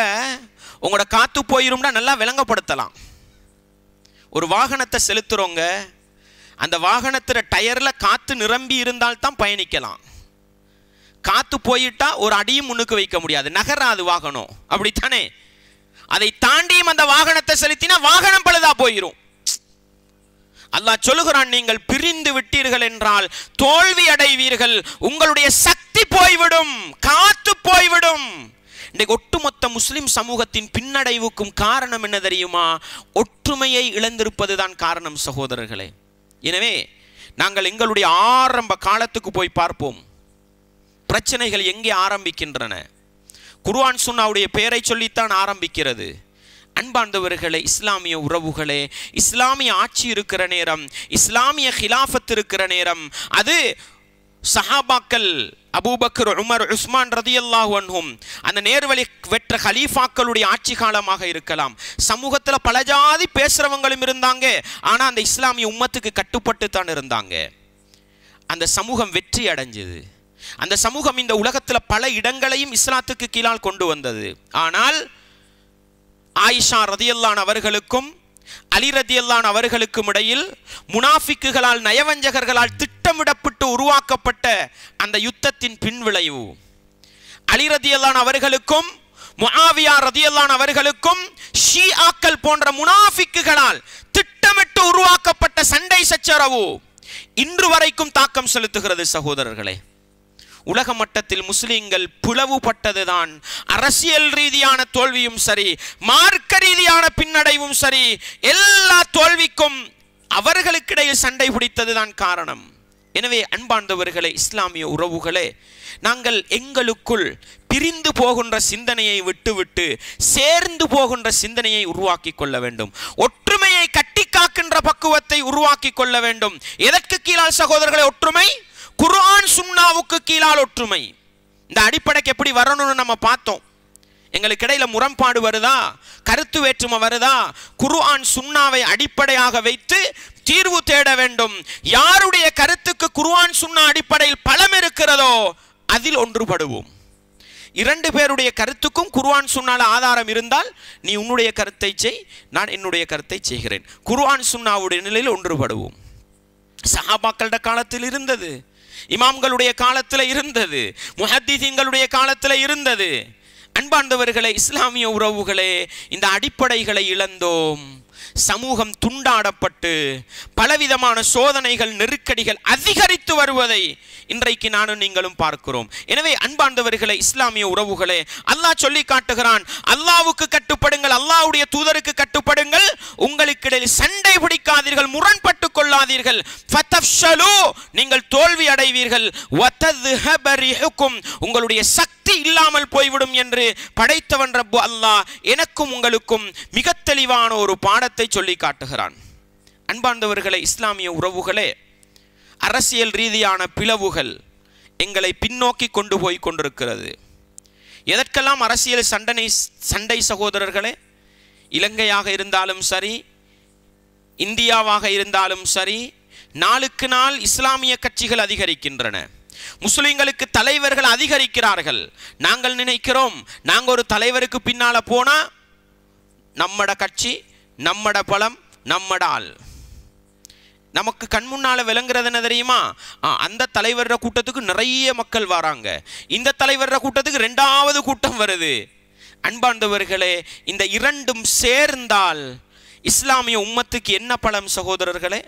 Speaker 1: உங்களோட காத்து போயிரும்னா நல்லா விளங்கப்படுத்தலாம். ஒரு வாகனத்தை செலுத்துறோங்க. அந்த வாகனத்தில் டயர்ல காற்று நிரம்பி இருந்தால் தான் பயணிக்கலாம். காற்று போயிட்டா ஒரு அடியும் முன்னுக்கு வைக்க முடியாது. நகராது வாகனம். அப்படித்தானே? அதை தாண்டியும் அந்த வாகனத்தை செலுத்தினா வாகனம் பழுதா போயிரும். அல்லாஹ் சொல்லுகிறான் நீங்கள் பிரிந்து விட்டீர்கள் என்றால் தோல்வி அடைவீர்கள். உங்களுடைய சக்தி போய்விடும். காத்து போய்விடும். இன்றைக்கு ஒட்டுமொத்த முஸ்லிம் சமூகத்தின் பின்னடைவுக்கும் காரணம் என்ன தெரியுமா? ஒற்றுமையை இழந்திருப்பதுதான் காரணம் சகோதரர்களே. எனவே நாங்கள் எங்களுடைய ஆரம்ப காலத்துக்கு போய் பார்ப்போம். பிரச்சனைகள் எங்கே ஆரம்பிக்கின்றன? குர்வான் சுன்னாவுடைய பெயரை சொல்லித்தான் ஆரம்பிக்கிறது. அன்பார்ந்தவர்களே இஸ்லாமிய உறவுகளே இஸ்லாமிய ஆட்சி இருக்கிற நேரம் இஸ்லாமிய ஹிலாஃபத் இருக்கிற நேரம் அது சஹாபாக்கள் அபூபக்கர் உமர் உஸ்மான் ரதி அல்லாஹும் அந்த நேர்வழி வெற்ற ஹலீஃபாக்களுடைய ஆட்சி காலமாக இருக்கலாம். சமூகத்தில் பல ஜாதி பேசுறவங்களும் இருந்தாங்க. ஆனா அந்த இஸ்லாமிய உம்மத்துக்கு கட்டுப்பட்டு தான் இருந்தாங்க. அந்த சமூகம் வெற்றி அடைஞ்சது. அந்த சமூகம் இந்த உலகத்தில் பல இடங்களையும் இஸ்லாத்துக்கு கீழால் கொண்டு வந்தது. ஆனால் ஆயிஷா ரதியல்லான் அவர்களுக்கும் அலிரதியல்லான் அவர்களுக்கும் இடையில் முனாஃபிக்குகளால் நயவஞ்சகர்களால் திட்டமிடப்பட்டு உருவாக்கப்பட்ட அந்த யுத்தத்தின் பின்விளைவு. அலிரதியல்லான் அவர்களுக்கும் முஆவியா ரதியல்லான் அவர்களுக்கும் ஷீஆக்கள் போன்ற முனாஃபிக்குகளால் திட்டமிட்டு உருவாக்கப்பட்ட சண்டை சச்சரவு இன்று வரைக்கும் தாக்கம் செலுத்துகிறது சகோதரர்களே. உலக மட்டத்தில் முஸ்லீம்கள் பிளவுபட்டதுதான். அரசியல் ரீதியான தோல்வியும் சரி மார்க்க ரீதியான பின்னடைவும் சரி எல்லா தோல்விக்கும் அவர்களுக்கிடையில் சண்டை பிடித்ததுதான் காரணம். எனவே அன்பார்ந்தவர்களே இஸ்லாமிய உறவுகளே நாங்கள் எங்களுக்குள் பிரிந்து போகின்ற சிந்தனையை விட்டுவிட்டு சேர்ந்து போகின்ற சிந்தனையை உருவாக்கி கொள்ள வேண்டும். ஒற்றுமையை கட்டி காக்கின்ற பக்குவத்தை உருவாக்கி கொள்ள வேண்டும். எதற்கு கீழால் சகோதரர்களை ஒற்றுமை? குர்ஆன் சுன்னாவுக்கு கீழால் ஒற்றுமை. இந்த அடிப்படைக்கு எப்படி வரணும்னு நம்ம பார்த்தோம். எங்களுக்கு இடையில முரண்பாடு வருதா? கருத்து வேற்றுமை வருதா? குர்ஆன் சுன்னாவை அடிப்படையாக வைத்து தீர்வு தேட வேண்டும். யாருடைய கருத்துக்கு குர்ஆன் சுன்னா அடிப்படையில் பலம் இருக்கிறதோ அதில் ஒன்றுபடுவோம். இரண்டு பேருடைய கருத்துக்கும் குர்ஆன் சுன்னால ஆதாரம் இருந்தால் நீ உன்னுடைய கருத்தை செய் நான் என்னுடைய கருத்தை செய்கிறேன். குர்ஆன் சுன்னாவுடைய நிலையில் ஒன்றுபடுவோம். சஹாபாக்களோட காலத்தில் இருந்தது. இமாம்களுடைய காலத்தில் இருந்தது முஹத்திதீன்களுடைய காலத்தில் இருந்தது. அன்பார்ந்தவர்களே இஸ்லாமிய உறவுகளே இந்த அடிப்படைகளை இழந்தோம். சமூகம் துண்டாடப்பட்டு பலவிதமான சோதனைகள் நெருக்கடிகள் அதிகரித்து வருவதை இன்றைக்கு நானும் நீங்களும் பார்க்கிறோம். எனவே அன்பார்ந்தவர்களே இஸ்லாமிய உறவுகளே அல்லாஹ் சொல்லி காட்டுகிறான் அல்லாவுக்கு கட்டுப்படுங்கள் அல்லாவுடைய தூதருக்கு கட்டுப்படுங்கள் உங்களுக்கு இடையில் சண்டை பிடிக்காதீர்கள் முரண்பட்டு கொள்ளாதீர்கள். நீங்கள் தோல்வி அடைவீர்கள். உங்களுடைய சக்தி இல்லாமல் போய்விடும் என்று படைத்தவன் ரப்பு அல்லாஹ் எனக்கும் உங்களுக்கும் மிக தெளிவான ஒரு பாடத்தை சொல்லி காட்டுகிறான். அன்பார்ந்தவர்களே இஸ்லாமிய உறவுகளே அரசியல் ரீதியான பிளவுகள் எங்களை பின்னோக்கி கொண்டு போய் கொண்டிருக்கிறது. எதற்கெல்லாம் அரசியல் சண்டனை சண்டை சகோதரர்களே இலங்கையாக இருந்தாலும் சரி இந்தியாவாக இருந்தாலும் சரி நாளுக்கு நாள் இஸ்லாமிய கட்சிகள் அதிகரிக்கின்றன. முஸ்லிம்களுக்கு தலைவர்கள் அதிகரிக்கிறார்கள். நாங்கள் நினைக்கிறோம் நாங்கள் ஒரு தலைவருக்கு பின்னால போனா நம்மட கட்சி நம்மட பலம் நம்மடால் நமக்கு கண் முன்னால விளங்குறது என்ன தெரியுமா? அந்த தலைவர கூட்டத்துக்கு நிறைய மக்கள் வராங்க. இந்த தலைவர கூட்டத்துக்கு ரெண்டாவது கூட்டம் வருது. அன்பார்ந்தவர்களே இந்த இரண்டும் சேர்ந்தால் இஸ்லாமிய உம்மத்துக்கு என்ன பலம் சகோதரர்களே?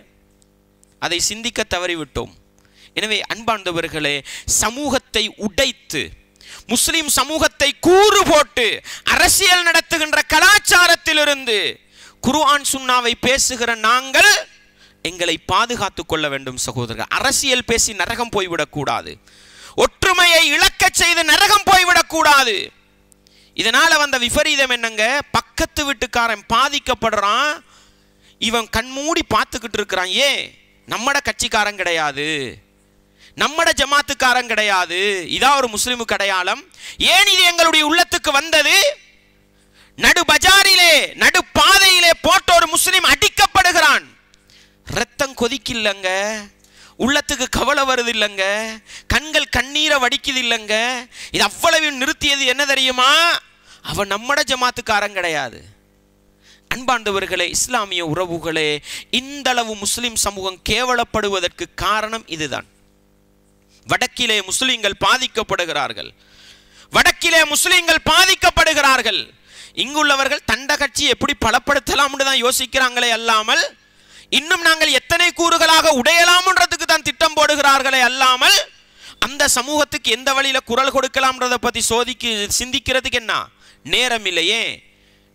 Speaker 1: அதை சிந்திக்க தவறிவிட்டோம். எனவே அன்பார்ந்தவர்களே சமூகத்தை உடைத்து முஸ்லிம் சமூகத்தை கூறு போட்டு அரசியல் நடத்துகின்ற கலாச்சாரத்திலிருந்து குருவான் சுண்ணாவை பேசுகிற நாங்கள் எங்களை பாதுகாத்து கொள்ள வேண்டும் சகோதரர்கள். அரசியல் பேசி நரகம் போய்விடக்கூடாது ஒற்றுமையை இழக்கச் செய்து நரகம் போய்விடக்கூடாது இதனால வந்த விபரீதம் என்னங்க? பக்கத்து வீட்டுக்காரன் பாதிக்கப்படுறான். இவன் கண்மூடி பார்த்துக்கிட்டு இருக்கிறான். ஏன் நம்மட கட்சிக்காரன் கிடையாது. நம்மட ஜமாத்துக்காரன் கிடையாது. இதான் ஒரு முஸ்லிமுக்கு அடையாளம். ஏன் இது எங்களுடைய உள்ளத்துக்கு வந்தது? நடு பஜாரிலே நடு பாதையிலே போட்ட ஒரு முஸ்லீம் அடிக்கப்படுகிறான். ரத்தம் கொதிக்கில்லங்க. உள்ளத்துக்கு கவலை வருது இல்லைங்க கண்கள் கண்ணீரை வடிக்குது இல்லைங்க இது அவ்வளவு நிறுத்தியது என்ன தெரியுமா? அவன் நம்மட ஜமாத்துக்காரன் கிடையாது. அன்பாண்டவர்களே இஸ்லாமிய உறவுகளே இந்தளவு முஸ்லீம் முஸ்லிம் சமூகம் கேவலப்படுவதற்கு காரணம் இதுதான். வடக்கிலே முஸ்லிம்கள் பாதிக்கப்படுகிறார்கள். வடக்கிலே முஸ்லிம்கள் பாதிக்கப்படுகிறார்கள். இங்குள்ளவர்கள் தண்ட கட்சி எப்படி பலப்படுத்தலாம்னு தான் யோசிக்கிறாங்களே அல்லாமல் இன்னும் நாங்கள் எத்தனை கூறுகளாக உடையலாம்ன்றதுக்கு தான் திட்டம் போடுகிறார்களே அல்லாமல் அந்த சமூகத்துக்கு எந்த வழியில் குரல் கொடுக்கலாம்ன்றதை பற்றி சோதிக்கு சிந்திக்கிறதுக்கு என்ன? நேரம் இல்லையே.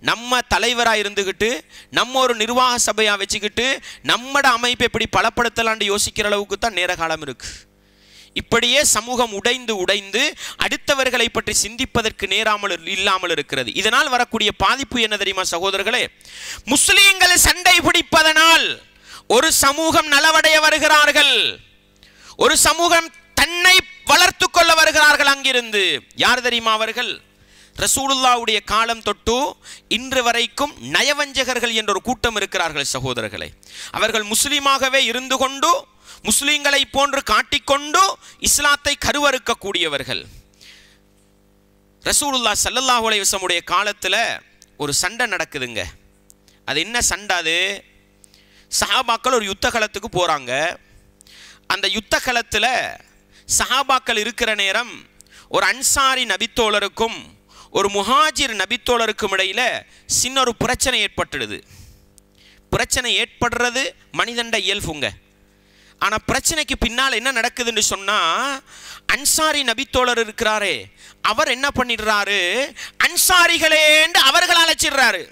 Speaker 1: நம்ம தலைவராக இருந்துக்கிட்டு நம்ம ஒரு நிர்வாக சபையாக வச்சுக்கிட்டு நம்மட அமைப்பை எப்படி பலப்படுத்தலான்னு யோசிக்கிற அளவுக்கு தான் நேர காலம் இருக்குது இப்படியே சமூகம் உடைந்து உடைந்து அடுத்தவர்களை பற்றி சிந்திப்பதற்கு நேராமல் இல்லாமல் இருக்கிறது. இதனால் வரக்கூடிய பாதிப்பு என்ன தெரியுமா சகோதரர்களே? முஸ்லீம்களை சண்டை பிடிப்பதனால் ஒரு சமூகம் நலவடைய வருகிறார்கள். ஒரு சமூகம் தன்னை வளர்த்து கொள்ள வருகிறார்கள் அங்கிருந்து. யார் தெரியுமா அவர்கள்? ரசூலுல்லாவுடைய காலம் தொட்டு இன்று வரைக்கும் நயவஞ்சகர்கள் என்ற ஒரு கூட்டம் இருக்கிறார்கள் சகோதரர்களே. அவர்கள் முஸ்லீமாகவே இருந்து கொண்டு முஸ்லீம்களை போன்று காட்டிக்கொண்டு இஸ்லாத்தை கருவறுக்கக்கூடியவர்கள். ரசூலுல்லா சல்லல்லாஹ் உலைவசமுடைய காலத்தில் ஒரு சண்டை நடக்குதுங்க. அது என்ன சண்டை அது? சஹாபாக்கள் ஒரு யுத்த களத்துக்கு போகிறாங்க அந்த யுத்த களத்தில் சஹாபாக்கள் இருக்கிற நேரம் ஒரு அன்சாரி நபித்தோழருக்கும் ஒரு முஹாஜிர் நபித்தோழருக்கும் இடையில் சின்ன ஒரு பிரச்சனை ஏற்பட்டுடுது. பிரச்சனை ஏற்படுறது மனிதண்ட இயல்புங்க. ஆனால் பிரச்சனைக்கு பின்னால் என்ன நடக்குதுன்னு சொன்னால் அன்சாரி நபித்தோழர் இருக்கிறாரே அவர் என்ன பண்ணிடுறாரு? அன்சாரிகளேண்டு அவர்கள் அழைச்சிடுறாரு.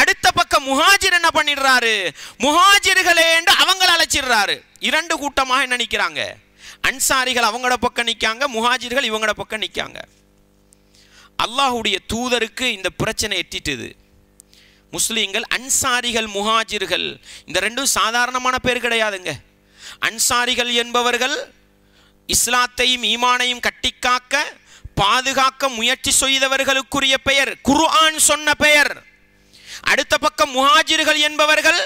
Speaker 1: அடுத்த பக்கம் முஹாஜிர் என்ன பண்ணிடுறாரு? முஹாஜிர்களேண்டு அவங்கள அழைச்சிடுறாரு. இரண்டு கூட்டமாக என்ன நிற்கிறாங்க அன்சாரிகள் அவங்களோட பக்கம் நிற்காங்க முஹாஜிர்கள் இவங்களோட பக்கம் நிற்காங்க அல்லாஹுடைய தூதருக்கு இந்த பிரச்சனை எட்டிட்டுது. முஸ்லீம்கள் அன்சாரிகள் முஹாஜிர்கள். இந்த ரெண்டும் சாதாரணமான பேர் கிடையாதுங்க. அன்சாரிகள் என்பவர்கள் இஸ்லாத்தையும் ஈமானையும் கட்டிக்காக்க பாதுகாக்க முயற்சி செய்தவர்களுக்குரிய பெயர் குர்ஆன் சொன்ன பெயர். அடுத்த பக்கம் முஹாஜிர்கள் என்பவர்கள்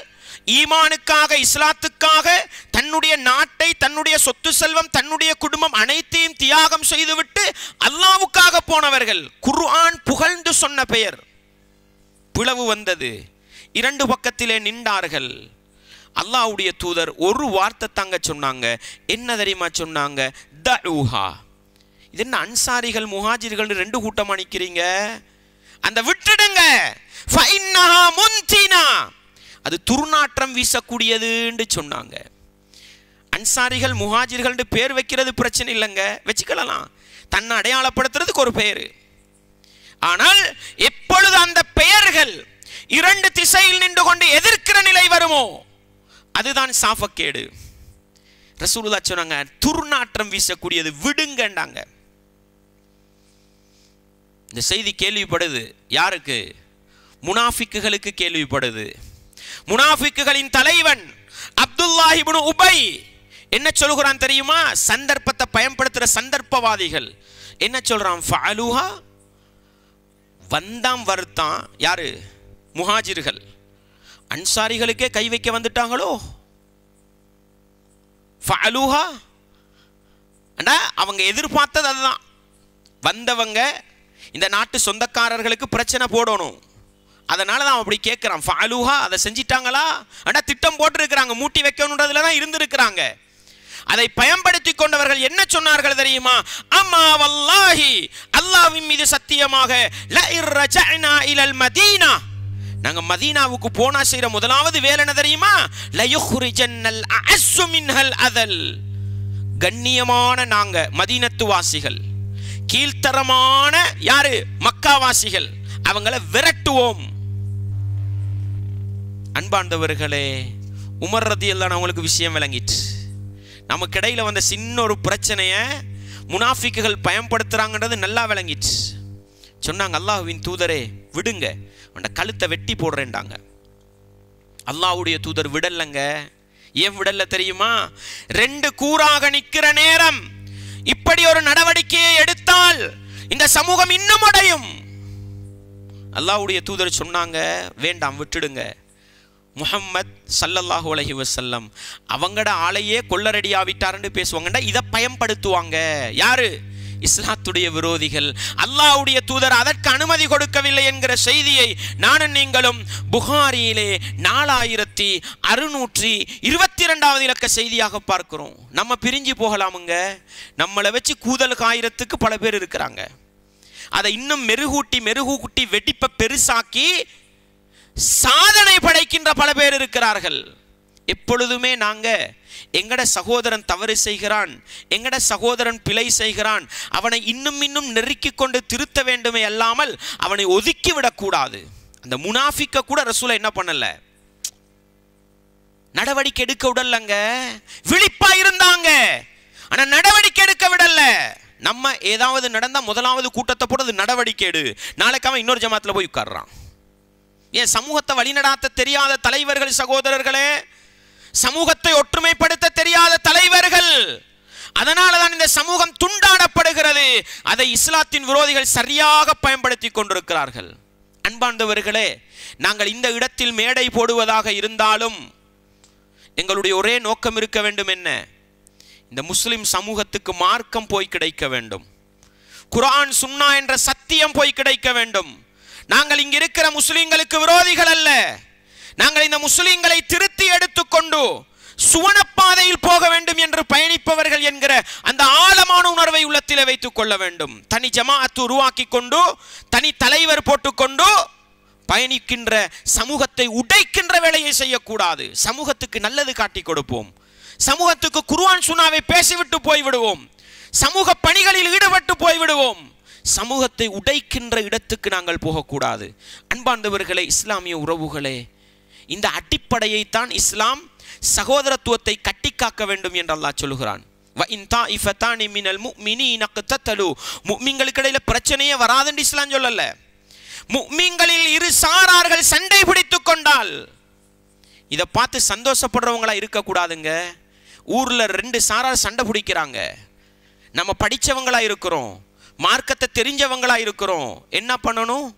Speaker 1: ஈமானுக்காக இஸ்லாத்துக்காக தன்னுடைய நாட்டை தன்னுடைய சொத்து செல்வம் தன்னுடைய குடும்பம் அனைத்தையும் தியாகம் செய்துவிட்டு அல்லாவுக்காக போனவர்கள். குர்ஆன் புகழ்ந்து சொன்ன பெயர். பிளவு வந்தது. இரண்டு பக்கத்திலே நின்றார்கள். அல்லாஹ்வுடைய தூதர் ஒரு வார்த்தை தாங்க சொன்னாங்க. என்ன தெரியுமா சொன்னாங்க? தூஹா இது என்ன அன்சாரிகள் முஹாஜிர்கள் ரெண்டு கூட்டமாக நிற்கிறீங்க அந்த விட்டுடுங்க. அது துர்நாற்றம் வீசக்கூடியதுன்னு சொன்னாங்க. அன்சாரிகள் முஹாஜிர்கள் பேர் வைக்கிறது பிரச்சனை இல்லைங்க. வச்சுக்கலாம் தன்னை அடையாளப்படுத்துறதுக்கு ஒரு பெயர் ஆனால் எப்பொழுது அந்த பெயர்கள் இரண்டு திசையில் நின்று கொண்டு எதிர்க்கிற நிலை வருமோ? அதுதான் சாபக்கேடு. ரசூலுல்லா சொன்னாங்க துர்நாற்றம் வீசக்கூடியது விடுங்கண்டாங்க. இந்த செய்தி கேள்விப்படுது. யாருக்கு? முனாஃபிக்குகளுக்கு கேள்விப்படுது. முனாஃபிக்குகளின் தலைவன் அப்துல்லாஹிபுனு உபை. என்ன சொல்கிறான் தெரியுமா? சந்தர்ப்பத்தை பயன்படுத்துற சந்தர்ப்பவாதிகள். என்ன சொல்றான்? ஃபஅலுஹா வந்தாம் வருத்தான் யாரு? முஹாஜிர்கள். அன்சாரிகளுக்கே கை வைக்க வந்துட்டாங்களோ? ஃபஅலுஹா? அண்டா அவங்க எதிர்பார்த்தது அதுதான். வந்தவங்க இந்த நாட்டு சொந்தக்காரர்களுக்கு பிரச்சனை போடணும். அதனால தான் அவன் அப்படி கேட்குறான் ஃபாலுஹா அதை செஞ்சிட்டாங்களா? ஆனால் திட்டம் போட்டிருக்கிறாங்க. மூட்டி வைக்கணுன்றதுல தான் இருந்திருக்கிறாங்க. அதை பயன்படுத்தி கொண்டவர்கள் என்ன சொன்னார்கள் தெரியுமா? அம்மா வல்லாஹி அல்லாஹ்வின் மீது சத்தியமாக ல இலல் மதீனா. நாங்க மதீனாவுக்கு போனா செய்யற முதலாவது வேலை என்ன தெரியுமா? லயுஹ்ரிஜன்னல் அஸ்ஸு மின்ஹல் அதல். கண்ணியமான நாங்க மதீனத்து வாசிகள் கீழ்த்தரமான யாரு? மக்காவாசிகள். அவங்கள விரட்டுவோம். அன்பாண்டவர்களே உமர் ரதி எல்லாம் அவங்களுக்கு விஷயம் விளங்கிட்டு நமக்கு இடையில வந்த சின்ன ஒரு பிரச்சனையை முனாஃபிக்குகள் பயன்படுத்துகிறாங்கன்றது நல்லா விளங்கிச்சு. சொன்னாங்க அல்லாஹுவின் தூதரே விடுங்க. அவன் கழுத்தை வெட்டி போடுறேன்டாங்க. அல்லாஹுடைய தூதர் விடலைங்க. ஏன் விடல தெரியுமா? ரெண்டு கூறாக நிற்கிற நேரம். இப்படி ஒரு நடவடிக்கையை எடுத்தால் இந்த சமூகம் இன்னும் அடையும். அல்லாஹ்வுடைய தூதர் சொன்னாங்க வேண்டாம் விட்டுடுங்க. முஹம்மத் சல்லல்லாஹு அலஹி வசல்லம் அவங்கட ஆளையே கொள்ளரடியாவிட்டாருன்னு பேசுவாங்கடா இதை பயன்படுத்துவாங்க. யாரு? இஸ்லாத்துடைய விரோதிகள். அல்லாவுடைய தூதர் அதற்கு அனுமதி கொடுக்கவில்லை என்கிற செய்தியை நானும் நீங்களும் புகாரியிலே நாலாயிரத்தி அறுநூற்றி இருபத்தி இரண்டாவது இலக்க செய்தியாக பார்க்கிறோம். நம்ம பிரிஞ்சு போகலாமுங்க. நம்மளை வச்சு கூதல் காயிரத்துக்கு பல பேர் இருக்கிறாங்க. அதை இன்னும் மெருகூட்டி மெருகூட்டி வெடிப்பை பெருசாக்கி சாதனை படைக்கின்ற பல பேர் இருக்கிறார்கள். எப்பொழுதுமே நாங்க எங்கட சகோதரன் தவறு செய்கிறான் எங்கட சகோதரன் பிழை செய்கிறான் அவனை இன்னும் இன்னும் நெருக்கி கொண்டு திருத்த வேண்டுமே அல்லாமல் அவனை ஒதுக்கி விடக்கூடாது. அந்த முனாஃபிக்க கூட ரசூலை என்ன பண்ணல? நடவடிக்கை எடுக்க விடலங்க. விழிப்பா இருந்தாங்க. ஆனா நடவடிக்கை எடுக்க விடல. நம்ம ஏதாவது நடந்தா முதலாவது கூட்டத்தை போடுறது நடவடிக்கை எடு. நாளைக்கு அவன் இன்னொரு ஜமாத்துல போய் உட்கார்றான். என் சமூகத்தை வழிநடாத்த தெரியாத தலைவர்கள் சகோதரர்களே? சமூகத்தை ஒற்றுமைப்படுத்த தெரியாத தலைவர்கள். அதனால தான் இந்த சமூகம் துண்டாடப்படுகிறது. அதை இஸ்லாத்தின் விரோதிகள் சரியாக பயன்படுத்தி கொண்டிருக்கிறார்கள். அன்பார்ந்தவர்களே நாங்கள் இந்த இடத்தில் மேடை போடுவதாக இருந்தாலும் எங்களுடைய ஒரே நோக்கம் இருக்க வேண்டும் என்ன? இந்த முஸ்லிம் சமூகத்துக்கு மார்க்கம் போய் கிடைக்க வேண்டும். குரான் சுன்னா என்ற சத்தியம் போய் கிடைக்க வேண்டும். நாங்கள் இங்கு இருக்கிற முஸ்லீம்களுக்கு விரோதிகள் அல்ல. நாங்கள் இந்த முஸ்லீம்களை திருத்தி எடுத்துக்கொண்டு சுவனப்பாதையில் போக வேண்டும் என்று பயணிப்பவர்கள் என்கிற அந்த ஆழமான உணர்வை உள்ளத்தில் வைத்துக் கொள்ள வேண்டும். தனி ஜமாஅத்து உருவாக்கி கொண்டு தனி தலைவர் போட்டுக்கொண்டு பயணிக்கின்ற சமூகத்தை உடைக்கின்ற வேலையை செய்யக்கூடாது. சமூகத்துக்கு நல்லது காட்டி கொடுப்போம். சமூகத்துக்கு குருவான் சுனாவை பேசிவிட்டு போய்விடுவோம். சமூக பணிகளில் ஈடுபட்டு போய்விடுவோம். சமூகத்தை உடைக்கின்ற இடத்துக்கு நாங்கள் போகக்கூடாது. அன்பார்ந்தவர்களே இஸ்லாமிய உறவுகளே இந்த அடிப்படையைத்தான் இஸ்லாம் சகோதரத்துவத்தை கட்டிக்காக்க வேண்டும் என்று அல்லாஹ் சொல்கிறான் இடையில பிரச்சனையே வராதுன்னு இஸ்லாம் சொல்லல. முக்மீன்களில் இரு சாரார்கள் சண்டை பிடித்து கொண்டால் இதை பார்த்து சந்தோஷப்படுறவங்களா இருக்கக்கூடாதுங்க. ஊர்ல ரெண்டு சாரார் சண்டை பிடிக்கிறாங்க. நம்ம படிச்சவங்களா இருக்கிறோம். மார்க்கத்தை தெரிஞ்சவங்களா இருக்கிறோம். என்ன பண்ணணும்?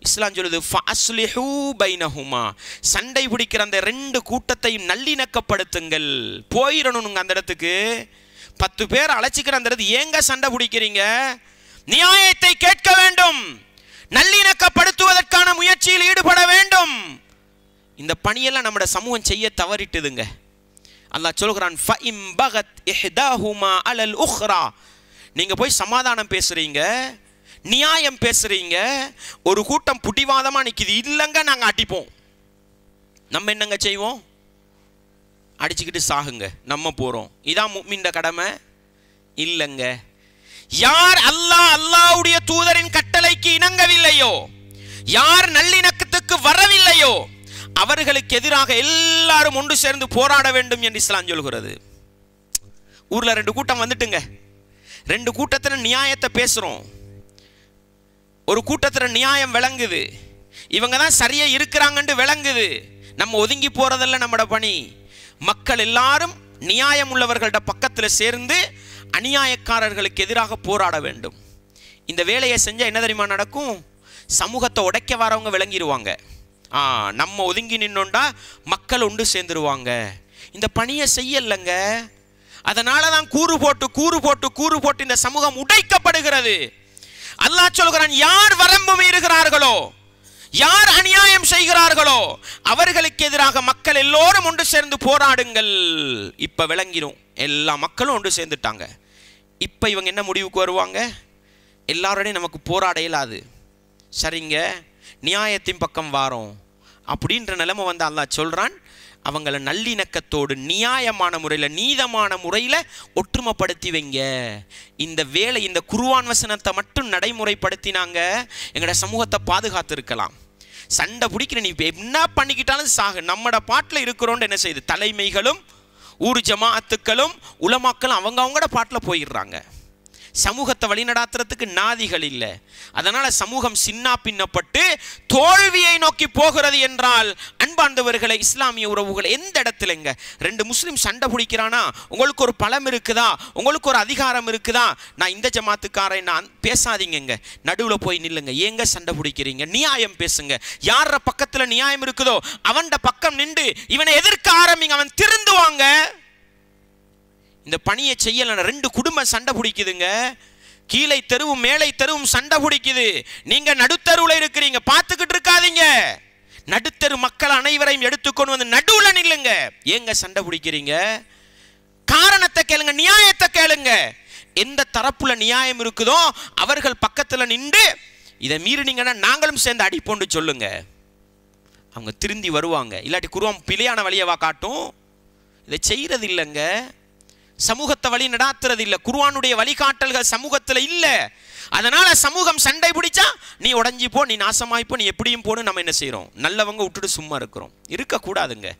Speaker 1: இஸ்லாம் சொல்லுது ஃபஅஸ்லிஹூ பைனஹுமா. சண்டை பிடிக்கிற அந்த ரெண்டு கூட்டத்தையும் நல்லிணக்கப்படுத்துங்கள். போயிடணுங்க அந்த இடத்துக்கு. பத்து பேர் அழைச்சிக்கிற அந்த இடத்து ஏங்க சண்டை பிடிக்கிறீங்க? நியாயத்தை கேட்க வேண்டும். நல்லிணக்கப்படுத்துவதற்கான முயற்சியில் ஈடுபட வேண்டும். இந்த பணியெல்லாம் நம்மட சமூகம் செய்ய தவறிட்டுதுங்க. அல்லாஹ் சொல்கிறான் ஃபஇம் பகத் இஹ்தாஹுமா அலல் உஹ்ரா. நீங்கள் போய் சமாதானம் பேசுகிறீங்க நியாயம் பேசுகிறீங்க ஒரு கூட்டம் புடிவாதமாக நிற்கிது இல்லைங்க நாங்கள் அடிப்போம். நம்ம என்னங்க செய்வோம்? அடிச்சுக்கிட்டு சாகுங்க நம்ம போகிறோம் இதான் முக்மின்ட கடமை? இல்லைங்க. யார் அல்லாஹ் அல்லாஹ்வுடைய தூதரின் கட்டளைக்கு இணங்கவில்லையோ? யார் நல்லிணக்கத்துக்கு வரவில்லையோ? அவர்களுக்கு எதிராக எல்லாரும் ஒன்று சேர்ந்து போராட வேண்டும் என்று இஸ்லாம் சொல்கிறது. ஊரில் ரெண்டு கூட்டம் வந்துட்டுங்க. ரெண்டு கூட்டத்தில் நியாயத்தை பேசுகிறோம் ஒரு கூட்டத்தில் நியாயம் விளங்குது. இவங்க தான் சரியாக இருக்கிறாங்கன்ட்டு விளங்குது. நம்ம ஒதுங்கி போகிறதல்ல நம்மளோட பணி. மக்கள் எல்லாரும் நியாயம் உள்ளவர்கள்ட்ட பக்கத்தில் சேர்ந்து அநியாயக்காரர்களுக்கு எதிராக போராட வேண்டும். இந்த வேலையை செஞ்சால் என்ன தெரியுமா நடக்கும்? சமூகத்தை உடைக்க வரவங்க விளங்கிடுவாங்க ஆ நம்ம ஒதுங்கி நின்னோண்டா மக்கள் ஒன்று சேர்ந்துருவாங்க. இந்த பணியை செய்யலைங்க. அதனால தான் கூறு போட்டு கூறு போட்டு கூறு போட்டு இந்த சமூகம் உடைக்கப்படுகிறது. அல்லாஹ் சொல்கிறான் யார் வரம்பு மீறுகிறார்களோ யார் அநியாயம் செய்கிறார்களோ அவர்களுக்கு எதிராக மக்கள் எல்லோரும் ஒன்று சேர்ந்து போராடுங்கள். இப்ப விளங்கிடும் எல்லா மக்களும் ஒன்று சேர்ந்துட்டாங்க. இப்ப இவங்க என்ன முடிவுக்கு வருவாங்க? எல்லாரோடையும் நமக்கு போராட இயலாது. சரிங்க நியாயத்தின் பக்கம் வாரோம். அப்படின்ற நிலைமை வந்து அல்லாஹ் சொல்றான் அவங்கள நல்லிணக்கத்தோடு நியாயமான முறையில் நீதமான முறையில் ஒற்றுமைப்படுத்தி வைங்க. இந்த வேலை இந்த குருவான் வசனத்தை மட்டும் நடைமுறைப்படுத்தினாங்க எங்களோட சமூகத்தை பாதுகாத்திருக்கலாம். சண்டை பிடிக்கிற நீ என்ன பண்ணிக்கிட்டாலும் சாகு. நம்மட பாட்டில் இருக்கிறோன்னு என்ன செய்யுது? தலைமைகளும் ஊர் ஜமாத்துக்களும் உலமாக்களும் அவங்க அவங்களோட பாட்டில் போயிடுறாங்க. சமூகத்தை வழிநடாத்துறதுக்கு நாதிகள் இல்லை. அதனால சமூகம் சின்னா பின்னப்பட்டு தோல்வியை நோக்கி போகிறது என்றால் அன்பார்ந்தவர்களை இஸ்லாமிய உறவுகள் எந்த இடத்துலங்க? ரெண்டு முஸ்லீம் சண்டை பிடிக்கிறானா? உங்களுக்கு ஒரு பலம் இருக்குதா? உங்களுக்கு ஒரு அதிகாரம் இருக்குதா? நான் இந்த ஜமாத்துக்காரன் நான் பேசாதீங்கங்க. நடுவில் போய் நில்லுங்க. ஏங்க சண்டை பிடிக்கிறீங்க? நியாயம் பேசுங்க. யார பக்கத்தில் நியாயம் இருக்குதோ அவன் பக்கம் நின்று இவனை எதிர்க்க ஆரம்பிங்க. அவன் திருந்துவாங்க இந்த பணியை செய்யலைன்னா ரெண்டு குடும்பம் சண்டை பிடிக்குதுங்க. கீழே தெருவும் மேலை தெருவும் சண்டை பிடிக்குது. நீங்க நடுத்தருவில் இருக்கிறீங்க பார்த்துக்கிட்டு இருக்காதீங்க. நடுத்தரு மக்கள் அனைவரையும் எடுத்துக்கொண்டு வந்து நடுவில் நில்லுங்க. ஏங்க சண்டை பிடிக்கிறீங்க? காரணத்தை கேளுங்க நியாயத்தை கேளுங்க. எந்த தரப்புல நியாயம் இருக்குதோ அவர்கள் பக்கத்தில் நின்று இதை மீறினீங்கன்னா நாங்களும் சேர்ந்து அடிப்போண்டு சொல்லுங்க. அவங்க திருந்தி வருவாங்க. இல்லாட்டி குருவம் பிழையான வழியவா காட்டும். இதை செய்கிறது இல்லைங்க. சமூகத்தை வழி நடாத்துறது இல்ல குருவானுடைய வழிகாட்டல்கள் சமூகத்துல இல்ல. அதனால சமூகம் சண்டை பிடிச்சா நீ உடஞ்சி போ நீ நாசமாய் போ நீ எப்படியும் போன்னு நம்ம என்ன செய்கிறோம் நல்லவங்க விட்டுட்டு சும்மா இருக்கிறோம். இருக்கக்கூடாதுங்க.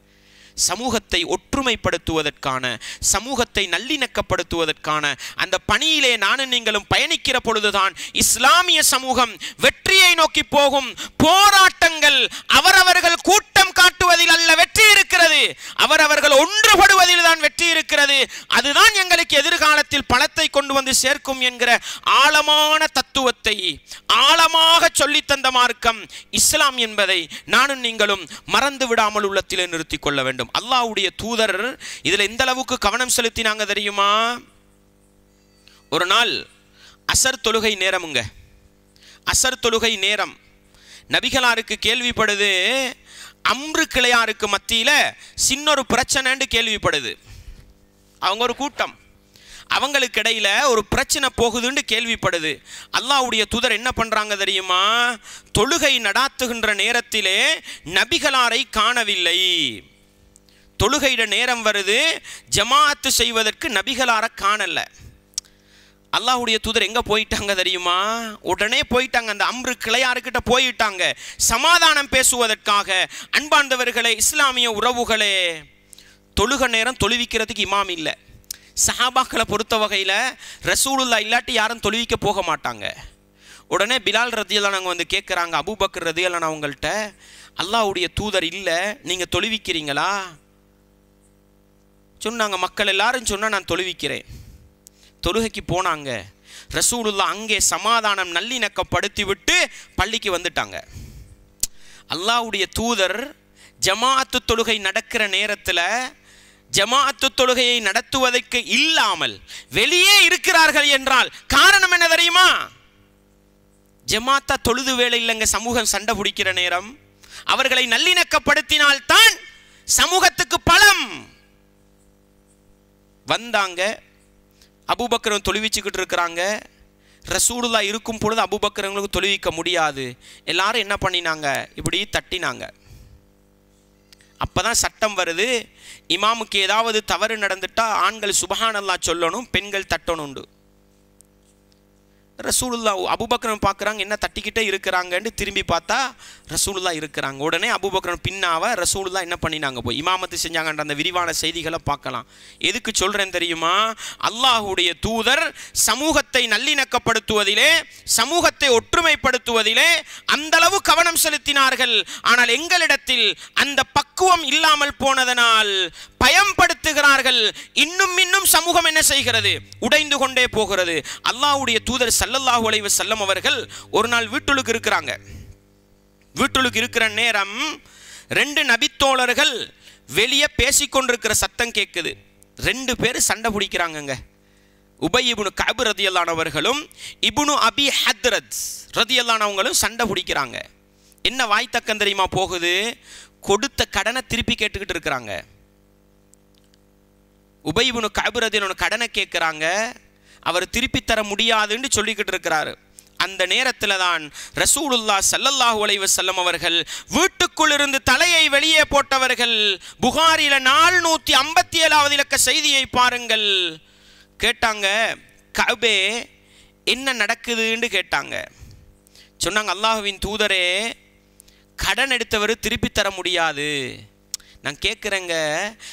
Speaker 1: சமூகத்தை ஒற்றுமைப்படுத்துவதற்கான சமூகத்தை நல்லிணக்கப்படுத்துவதற்கான அந்த பணியிலே நானும் நீங்களும் பயணிக்கிற பொழுதுதான் இஸ்லாமிய சமூகம் வெற்றியை நோக்கி போகும். போராட்டங்கள் அவரவர்கள் கூட்டம் காட்டுவதில் அல்ல வெற்றி இருக்கிறது. அவரவர்கள் ஒன்றுபடுவதில் தான் வெற்றி இருக்கிறது. அதுதான் எங்களுக்கு எதிர்காலத்தில் பலத்தை கொண்டு வந்து சேர்க்கும் என்கிற ஆழமான தத்துவத்தை ஆழமாக சொல்லித் தந்த மார்க்கம் இஸ்லாம் என்பதை நானும் நீங்களும் மறந்து விடாமல் உள்ளத்திலே நிறுத்திக் கொள்ள வேண்டும். அல்லாவுடைய தூதர் இதில் எந்த அளவுக்கு கவனம் செலுத்தினாங்க தெரியுமா? ஒரு நாள் அசர் தொழுகை நேரமுங்க. அசர் தொழுகை நேரம். நபிகளாருக்கு கேள்விப்படுது அம்ரு கிளையாருக்கு மத்தியில் சின்னொரு பிரச்சனைன்னு கேள்விப்படுது. அவங்க ஒரு கூட்டம். அவங்களுக்கு இடையில் ஒரு பிரச்சனை போகுதுன்னு கேள்விப்படுது. அல்லாவுடைய தூதர் என்ன பண்றாங்க தெரியுமா? தொழுகை நடாத்துகின்ற நேரத்திலே நபிகளாரை காணவில்லை. தொழுகையிட நேரம் வருது ஜமாஅத்து செய்வதற்கு நபிகளார காணல. அல்லாஹ்வுடைய தூதர் எங்கே போயிட்டாங்க தெரியுமா? உடனே போயிட்டாங்க அந்த அம்ரு கிளையாருக்கிட்ட போயிட்டாங்க. சமாதானம் பேசுவதற்காக அன்பார்ந்தவர்களே இஸ்லாமிய உறவுகளே தொழுக நேரம் தொழுவிக்கிறதுக்கு இமாம் இல்லை. சஹாபாக்களை பொறுத்த வகையில் ரசூலுல்லா இல்லாட்டி யாரும் தொழுவிக்க போக மாட்டாங்க. உடனே பிலால் ரத்தியெல்லாம் நாங்கள் வந்து கேட்குறாங்க அபூபக்கர் ரத்தியெல்லாம் அவங்கள்ட்ட அல்லாஹ்வுடைய தூதர் இல்லை நீங்கள் தொழுவிக்கிறீங்களா? சொன்னாங்க மக்கள் எல்லாரும் சொன்னால் நான் தொழுவிக்கிறேன். தொழுகைக்கு போனாங்க. ரசூலுல்லா அங்கே சமாதானம் நல்லிணக்கப்படுத்தி விட்டு பள்ளிக்கு வந்துட்டாங்க. அல்லாவுடைய தூதர் ஜமாஅத்து தொழுகை நடக்கிற நேரத்தில் ஜமாஅத்து தொழுகையை நடத்துவதற்கு இல்லாமல் வெளியே இருக்கிறார்கள் என்றால் காரணம் என்ன தெரியுமா? ஜமாத்தா தொழுது வேலை இல்லைங்க சமூகம் சண்டை பிடிக்கிற நேரம். அவர்களை நல்லிணக்கப்படுத்தினால்தான் சமூகத்துக்கு பலம். வந்தாங்க. அபுபக்கரம் தொழுவிச்சுக்கிட்டு இருக்கிறாங்க. ரசூலுல்லா இருக்கும் பொழுது அபுபக்கரங்களுக்கு தொழுவிக்க முடியாது. எல்லாரும் என்ன பண்ணினாங்க? இப்படி தட்டினாங்க. அப்போ தான் சட்டம் வருது. இமாமுக்கு ஏதாவது தவறு நடந்துட்டா ஆண்கள் சுபஹானல்லா சொல்லணும் பெண்கள் தட்டணுண்டு ரசூலுல்லா அபுபக்கரன் பார்க்குறாங்க என்ன தட்டிக்கிட்டே இருக்கிறாங்கன்னு திரும்பி பார்த்தா ரசூலுல்லா இருக்கிறாங்க. உடனே அபுபக்கரன் பின்னாவை ரசூலுல்லா என்ன பண்ணினாங்க போய்? இமாமத்து செஞ்சாங்கன்ற அந்த விரிவான செய்திகளை பார்க்கலாம். எதுக்கு சொல்கிறேன் தெரியுமா? அல்லாஹுடைய தூதர் சமூகத்தை நல்லிணக்கப்படுத்துவதிலே சமூகத்தை ஒற்றுமைப்படுத்துவதிலே அந்த அளவு கவனம் செலுத்தினார்கள். ஆனால் எங்களிடத்தில் அந்த பக்குவம் இல்லாமல் போனதனால் பயன்படுத்துகிறார்கள். இன்னும் இன்னும் சமூகம் என்ன செய்கிறது? உடைந்து கொண்டே போகிறது. அல்லாஹ்வுடைய தூதர் சல்லல்லாஹு அலைவ செல்லம் அவர்கள் ஒரு நாள் வீட்டுலுக்கு இருக்கிறாங்க. வீட்டுலுக்கு இருக்கிற நேரம் ரெண்டு நபித்தோழர்கள் வெளியே பேசிக்கொண்டிருக்கிற சத்தம் கேட்குது. ரெண்டு பேர் சண்டை பிடிக்கிறாங்கங்க. உபய் இபுனு கபு ரதியல்லானவர்களும் இபுனு அபி ஹத்ரத் ரதியல்லானவங்களும் சண்டை பிடிக்கிறாங்க. என்ன வாய்த்தக்கம் தெரியுமா போகுது? கொடுத்த கடனை திருப்பி கேட்டுக்கிட்டு இருக்கிறாங்க. உபைபுனு கபுரதினு கடனை கேட்குறாங்க. அவர் திருப்பி தர முடியாதுன்னு சொல்லிக்கிட்டு இருக்கிறாரு. அந்த நேரத்தில் தான் ரசூலுல்லா சல்லல்லாஹு அலைஹி செல்லம் அவர்கள் வீட்டுக்குள் இருந்து தலையை வெளியே போட்டவர்கள் புகாரில நானூற்றி ஐம்பத்தி ஏழாவது இலக்க செய்தியை பாருங்கள். கேட்டாங்க கபே என்ன நடக்குதுன்னு கேட்டாங்க. சொன்னாங்க அல்லாஹுவின் தூதரே கடன் எடுத்தவர் திருப்பி தர முடியாது. நான் கேட்குறேங்க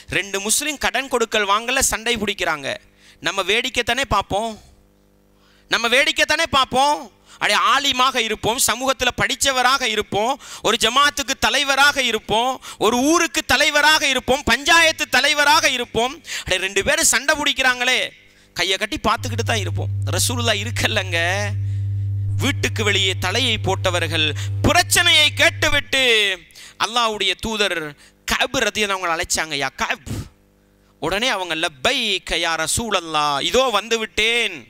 Speaker 1: ரெண்டு முஸ்லீம் கடன் கொடுக்கல் வாங்கல சண்டை பிடிக்கிறாங்க. நம்ம வேடிக்கைத்தானே பார்ப்போம். நம்ம வேடிக்கைத்தானே பார்ப்போம். அடைய ஆலிமாக இருப்போம். சமூகத்தில் படித்தவராக இருப்போம். ஒரு ஜமாத்துக்கு தலைவராக இருப்போம். ஒரு ஊருக்கு தலைவராக இருப்போம். பஞ்சாயத்து தலைவராக இருப்போம். அடைய ரெண்டு பேரும் சண்டை பிடிக்கிறாங்களே. கையை கட்டி பார்த்துக்கிட்டு தான் இருப்போம். ரசூலுல்லா இருக்கல்லங்க வீட்டுக்கு வெளியே தலையை போட்டவர்கள் பிரச்சனையை கேட்டுவிட்டு அல்லாஹ்வுடைய தூதர் கப் ரதியன் அவங்களை அழைச்சாங்க யா கப் உடனே அவங்க லப்பை கையார சூழல்லா இதோ வந்து விட்டேன்.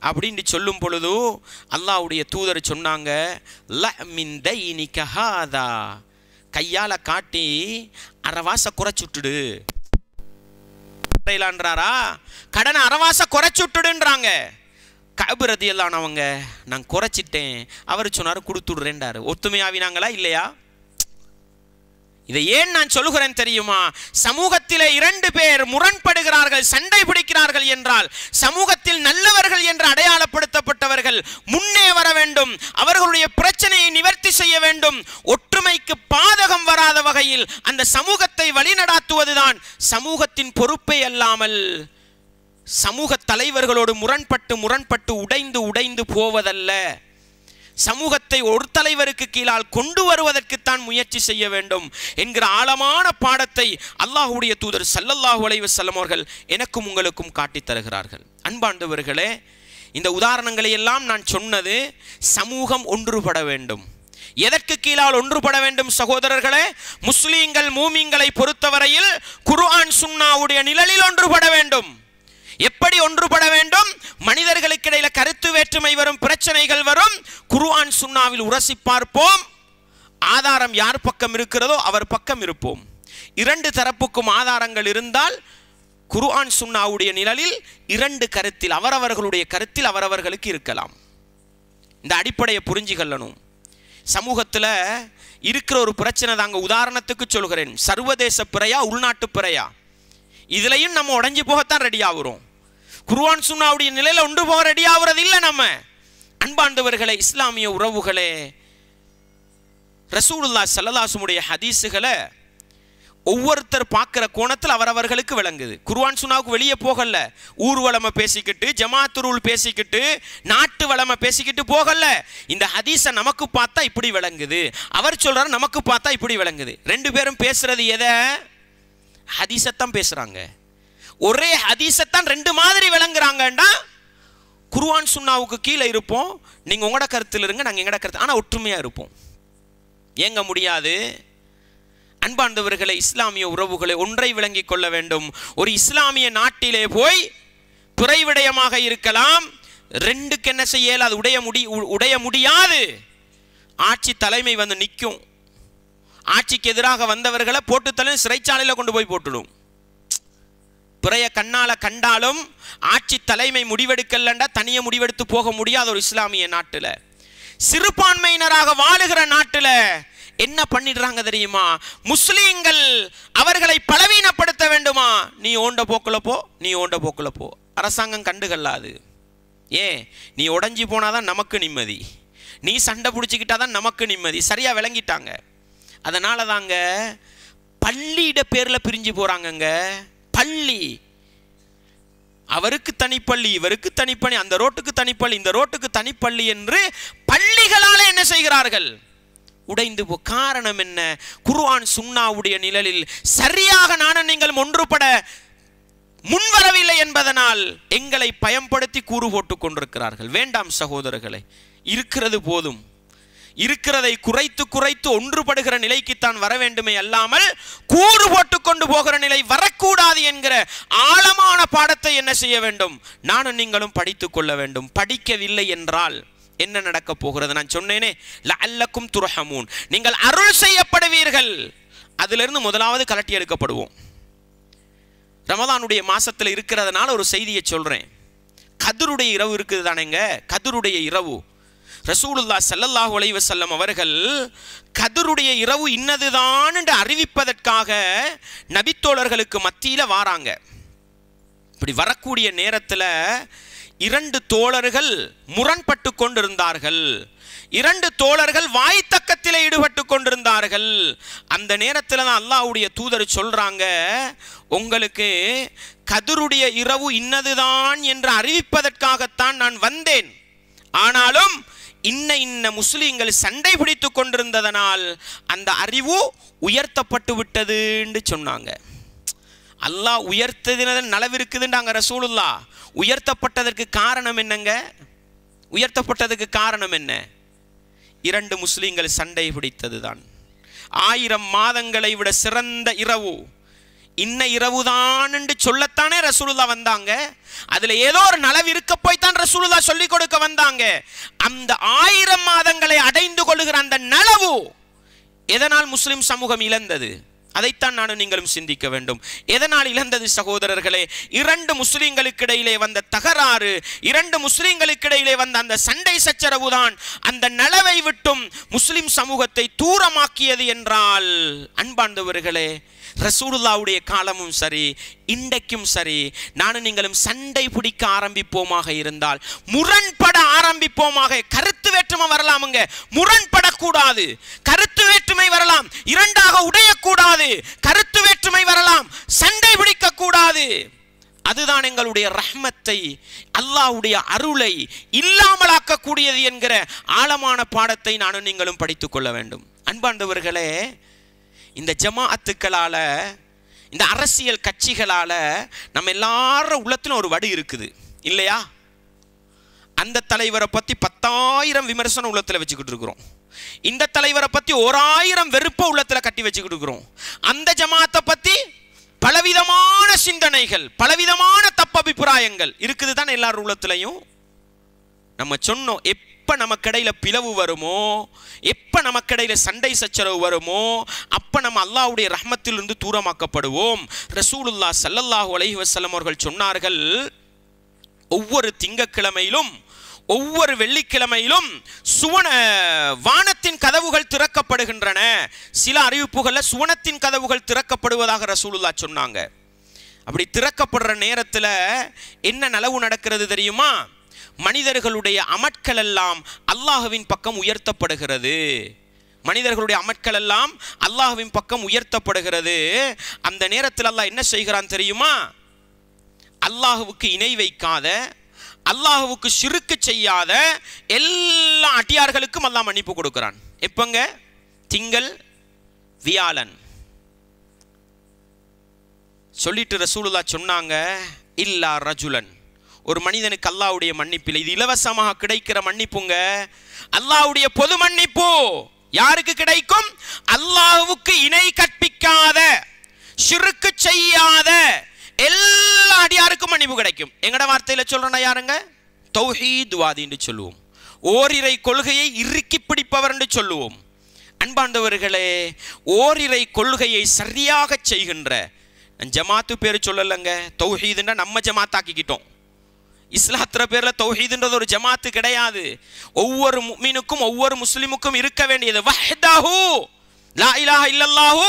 Speaker 1: அப்படின்னு சொல்லும் பொழுது அல்லாஹ்வுடைய தூதர் சொன்னாங்க ல மின் தைனிக கையால் காட்டி அறவாச குறைச்சுட்டுடு. கடையிலான்றாரா கடனை அறவாச குறைச்சுட்டுடுன்றாங்க. கபுரதி அவங்க நான் குறைச்சிட்டேன். அவர் சொன்னார் கொடுத்துடுறேன்டாரு. ஒத்துமையாவினாங்களா இல்லையா? இதை ஏன் நான் சொல்லுகிறேன் தெரியுமா? சமூகத்திலே இரண்டு பேர் முரண்படுகிறார்கள் சண்டை பிடிக்கிறார்கள் என்றால் சமூகத்தில் நல்லவர்கள் என்று அடையாளப்படுத்தப்பட்டவர்கள் முன்னே வர வேண்டும் அவர்களுடைய பிரச்சனையை நிவர்த்தி செய்ய வேண்டும் ஒற்றுமைக்கு பாதகம் வராத வகையில் அந்த சமூகத்தை வழிநடாத்துவதுதான் சமூகத்தின் பொறுப்பே அல்லாமல் சமூக தலைவர்களோடு முரண்பட்டு முரண்பட்டு உடைந்து உடைந்து போவதல்ல. சமூகத்தை ஒரு தலைவருக்கு கீழால் கொண்டு வருவதற்குத்தான் முயற்சி செய்ய வேண்டும் என்கிற ஆழமான பாடத்தை அல்லாஹுடைய தூதர் சல்லல்லாஹு அலைவ வஸல்லம் அவர்கள் எனக்கும் உங்களுக்கும் காட்டித் தருகிறார்கள். அன்பாண்டவர்களே இந்த உதாரணங்களை எல்லாம் நான் சொன்னது சமூகம் ஒன்றுபட வேண்டும். எதற்கு கீழால் ஒன்றுபட வேண்டும் சகோதரர்களே? முஸ்லீம்கள் மூமிங்களை பொறுத்தவரையில் குர்ஆன் சுன்னாவுடைய நிழலில் ஒன்றுபட வேண்டும். எப்படி ஒன்றுபட வேண்டும்? மனிதர்களுக்கு இடையில கருத்து வேற்றுமை வரும் பிரச்சனைகள் வரும். குருவான் சுண்ணாவில் உரசி பார்ப்போம். ஆதாரம் யார் பக்கம் இருக்கிறதோ அவர் பக்கம் இருப்போம். இரண்டு தரப்புக்கும் ஆதாரங்கள் இருந்தால் குர்ஆன் சுன்னாவுடைய நிழலில் இரண்டு கருத்தில் அவரவர்களுடைய கருத்தில் அவரவர்களுக்கு இருக்கலாம். இந்த அடிப்படையை புரிஞ்சுக்கொள்ளணும் சமூகத்தில் இருக்கிற ஒரு பிரச்சனை தாங்க உதாரணத்துக்கு சொல்கிறேன். சர்வதேச பிறையா உள்நாட்டு பிறையா? இதுலையும் நம்ம உடஞ்சி போகத்தான் ரெடி ஆகுறோம். குருவான் சுன்னாவுடைய நிலையில் உண்டு போக ரெடி ஆகுறது இல்லை நம்ம. அன்பாண்டவர்களே இஸ்லாமிய உறவுகளே ரசூலுல்லா சல்லல்லாசுமுடைய ஹதீஸுகளை ஒவ்வொருத்தர் பார்க்குற கோணத்தில் அவரவர்களுக்கு விளங்குது. குர்வான் சுனாவுக்கு வெளியே போகல. ஊர்வலமை பேசிக்கிட்டு ஜமாத்துருள் பேசிக்கிட்டு நாட்டு வளமை பேசிக்கிட்டு போகல. இந்த ஹதீஸை நமக்கு பார்த்தா இப்படி விளங்குது. அவர் சொல்கிறார் நமக்கு பார்த்தா இப்படி விளங்குது. ரெண்டு பேரும் பேசுறது எதை? ஹதீஸத்தான் பேசுகிறாங்க ஒரே ஹதீஸத்தான் ரெண்டு மாதிரி விளங்குறாங்கன்னா குருவான் சுன்னாவுக்கு கீழே இருப்போம். நீங்கள் உங்களோட கருத்தில் இருங்க நாங்கள் எங்களோட கருத்து. ஆனால் ஒற்றுமையா இருப்போம். ஏங்க முடியாது? அன்பார்ந்தவர்களை இஸ்லாமிய உறவுகளை ஒன்றை விளங்கிக் கொள்ள வேண்டும். ஒரு இஸ்லாமிய நாட்டிலே போய் துறைவிடயமாக இருக்கலாம். ரெண்டுக்கு என்ன செய்யல? அது உடைய முடி உ- உடைய முடியாது. ஆட்சி தலைமை வந்து நிற்கும். ஆட்சிக்கு எதிராக வந்தவர்களை போட்டுத்தலையும் சிறைச்சாலையில் கொண்டு போய் போட்டுடும். பிறைய கண்ணால கண்டாலும் ஆட்சி தலைமை முடிவெடுக்கலண்டா தனிய முடிவெடுத்து போக முடியாத ஒரு இஸ்லாமிய நாட்டில். சிறுபான்மையினராக வாழுகிற நாட்டில் என்ன பண்ணிடுறாங்க தெரியுமா? முஸ்லீம்கள் அவர்களை பலவீனப்படுத்த வேண்டுமா? நீ ஓண்ட போக்கில் போ நீ ஓண்ட போக்கில் போ. அரசாங்கம் கண்டுகொள்ளாது. ஏன்? நீ உடஞ்சி போனாதான் நமக்கு நிம்மதி. நீ சண்டை பிடிச்சிக்கிட்டாதான் நமக்கு நிம்மதி. சரியாக விளங்கிட்டாங்க. அதனால தாங்க பள்ளியிட பேரில் பிரிஞ்சு போகிறாங்கங்க பள்ளி. அவருக்கு தனிப்பள்ளி இவருக்கு தனிப்பள்ளி அந்த ரோட்டுக்கு தனிப்பள்ளி இந்த ரோட்டுக்கு தனிப்பள்ளி என்று பள்ளிகளால் என்ன செய்கிறார்கள்? உடைந்து போ காரணம் என்ன? குர்ஆன் சுன்னாவுடைய நிழலில் சரியாக நானும் நீங்கள் ஒன்றுபட முன்வரவில்லை என்பதனால் எங்களை பயன்படுத்தி கூறு போட்டுக் கொண்டிருக்கிறார்கள். வேண்டாம் சகோதரர்களை இருக்கிறது போதும். இருக்கிறதை குறைத்து குறைத்து ஒன்றுபடுகிற நிலைக்குத்தான் வர வேண்டுமே அல்லாமல் கூறு போட்டு கொண்டு போகிற நிலை வரக்கூடாது என்கிற ஆழமான பாடத்தை என்ன செய்ய வேண்டும்? நானும் நீங்களும் படித்துக் கொள்ள வேண்டும். படிக்கவில்லை என்றால் என்ன நடக்க போகிறது? நான் சொன்னேனே அல்லக்கும் துரஹமூன். நீங்கள் அருள் செய்யப்படுவீர்கள். அதிலிருந்து முதலாவது கலட்டி எடுக்கப்படுவோம். ரமதானுடைய மாசத்தில் இருக்கிறதுனால ஒரு செய்தியை சொல்றேன். கதிருடைய இரவு இருக்குது தானேங்க கதிருடைய இரவு. ரசூலுல்லா ஸல்லல்லாஹு அலைஹி செல்லம் அவர்கள் கதிருடைய இரவு இன்னதுதான் என்று அறிவிப்பதற்காக நபித்தோழர்களுக்கு மத்தியில் வாராங்க. இப்படி வரக்கூடிய நேரத்தில் இரண்டு தோழர்கள் முரண்பட்டு கொண்டிருந்தார்கள். இரண்டு தோழர்கள் வாய்த்தக்கத்தில் ஈடுபட்டு கொண்டிருந்தார்கள். அந்த நேரத்தில் தான் அல்லாஹ்வுடைய தூதர் சொல்றாங்க உங்களுக்கு கதிருடைய இரவு இன்னதுதான் என்று அறிவிப்பதற்காகத்தான் நான் வந்தேன். ஆனாலும் இன்ன இன்ன முஸ்லீம்கள் சண்டை பிடித்து கொண்டிருந்ததனால் அந்த அறிவு உயர்த்தப்பட்டு விட்டதுன்னு சொன்னாங்க. அல்லாஹ் உயர்த்ததினது நலவிருக்குதுன்றாங்க ரசூலுல்லா. உயர்த்தப்பட்டதற்கு காரணம் என்னங்க? உயர்த்தப்பட்டதுக்கு காரணம் என்ன? இரண்டு முஸ்லீம்கள் சண்டை பிடித்ததுதான். ஆயிரம் மாதங்களை விட சிறந்த இரவு. இன்ன இரவுதான் என்று சொல்லத்தானே ரசூலுல்லா வந்தாங்க. அதுல ஏதோ ஒரு நலவு இருக்க போய் தான் ரசூலுல்லா கொடுக்க வந்தாங்க. அந்த ஆயிரம் மாதங்களை அடைந்து கொள்ளுகிற அந்த நலவு எதனால் முஸ்லிம் சமூகம் இழந்தது? அதைத்தான் நானும் நீங்களும் சிந்திக்க வேண்டும். எதனால் இழந்தது சகோதரர்களே? இரண்டு முஸ்லிம்களுக்கு இடையிலே வந்த தகராறு இரண்டு முஸ்லிம்களுக்கு இடையிலே வந்த அந்த சண்டை சச்சரவு தான் அந்த நலவை விட்டும் முஸ்லிம் சமூகத்தை தூரமாக்கியது என்றால் அன்பார்ந்தவர்களே ரசூலுல்லாவுடைய காலமும் சரி இன்றைக்கும் சரி நானும் நீங்களும் சண்டை பிடிக்க ஆரம்பிப்போமாக இருந்தால் முரண்பட ஆரம்பிப்போமாக கருத்து வேற்றுமை வரலாமுங்க. முரண்படக்கூடாது. கருத்து வேற்றுமை வரலாம். இரண்டாக உடையக்கூடாது. கருத்து வேற்றுமை வரலாம். சண்டை பிடிக்க கூடாது அதுதான் எங்களுடைய ரஹ்மத்தை அல்லாஹ்வுடைய அருளை இல்லாமலாக்கக்கூடியது என்கிற ஆழமான பாடத்தை நானும் நீங்களும் படித்துக் கொள்ள வேண்டும். அன்பாண்டவர்களே இந்த ஜமாஅத்துக்களால் இந்த அரசியல் கட்சிகளால் நம்ம எல்லாரும் உள்ளத்திலும் ஒரு வடு இருக்குது. இல்லையா? அந்த தலைவரை பற்றி பத்தாயிரம் விமர்சனம் உள்ளத்தில் வச்சுக்கிட்டு இருக்கிறோம். இந்த தலைவரை பற்றி ஓராயிரம் வெறுப்பை உள்ளத்தில் கட்டி வச்சுக்கிட்டு இருக்கிறோம். அந்த ஜமாத்தை பற்றி பலவிதமான சிந்தனைகள் பலவிதமான தப்பபிப்பிராயங்கள் இருக்குது தான் எல்லார் உள்ளத்துலையும்? நம்ம சொன்னோம் எப் எப்போ நமக்கிடையில் பிளவு வருமோ எப்போ நமக்கிடையில சண்டை சச்சரவு வருமோ அப்போ நம்ம அல்லாவுடைய ரஹ்மத்திலிருந்து தூரமாக்கப்படுவோம். ரசூலுல்லா சல்லல்லாஹு அலஹி வசலம் அவர்கள் சொன்னார்கள் ஒவ்வொரு திங்கக்கிழமையிலும் ஒவ்வொரு வெள்ளிக்கிழமையிலும் சுவன வானத்தின் கதவுகள் திறக்கப்படுகின்றன. சில அறிவிப்புகளில் சுவனத்தின் கதவுகள் திறக்கப்படுவதாக ரசூலுல்லா சொன்னாங்க. அப்படி திறக்கப்படுற நேரத்தில் என்ன நலவு நடக்கிறது தெரியுமா? மனிதர்களுடைய அமட்கள் எல்லாம் அல்லாஹுவின் பக்கம் உயர்த்தப்படுகிறது. மனிதர்களுடைய அமட்கள் எல்லாம் அல்லாஹுவின் பக்கம் உயர்த்தப்படுகிறது. அந்த நேரத்தில் அல்லாஹ் என்ன செய்கிறான் தெரியுமா? அல்லாஹுவுக்கு இணை வைக்காத அல்லாஹுவுக்கு சிறுக்கு செய்யாத எல்லா அட்டியார்களுக்கும் அல்லாஹ் மன்னிப்பு கொடுக்கிறான். எப்பங்க? திங்கள் வியாழன். சொல்லிட்டு ரசூலுல்லா சொன்னாங்க இல்லா ரஜுலன். ஒரு மனிதனுக்கு அல்லாஹ்வுடைய மன்னிப்பில் இது இலவசமாக கிடைக்கிற மன்னிப்புங்க. அல்லாஹ்வுடைய பொது மன்னிப்பு யாருக்கு கிடைக்கும்? அல்லாஹுவுக்கு இணை கற்பிக்காத சிறுக்கு செய்யாத எல்லா அடியாருக்கும் மன்னிப்பு கிடைக்கும். எங்கட வார்த்தையில சொல்றேன்னா யாருங்க? தௌஹீத்வாதின்னு சொல்லுவோம். ஓரிரை கொள்கையை இறுக்கி பிடிப்பவர் என்று சொல்லுவோம். அன்பாண்டவர்களே ஓரிரை கொள்கையை சரியாக செய்கின்ற ஜமாத்து பேர் சொல்லலைங்க தௌஹீதுன்னா நம்ம ஜமாத்தாக்கிக்கிட்டோம். இஸ்லாத்திர பேர்ல தௌஹீதுன்றது ஒரு ஜமாத்து கிடையாது. ஒவ்வொரு மீனுக்கும் ஒவ்வொரு முஸ்லீமுக்கும் இருக்க வேண்டியது. வஹ்தஹு லா இலாஹ இல்லல்லாஹு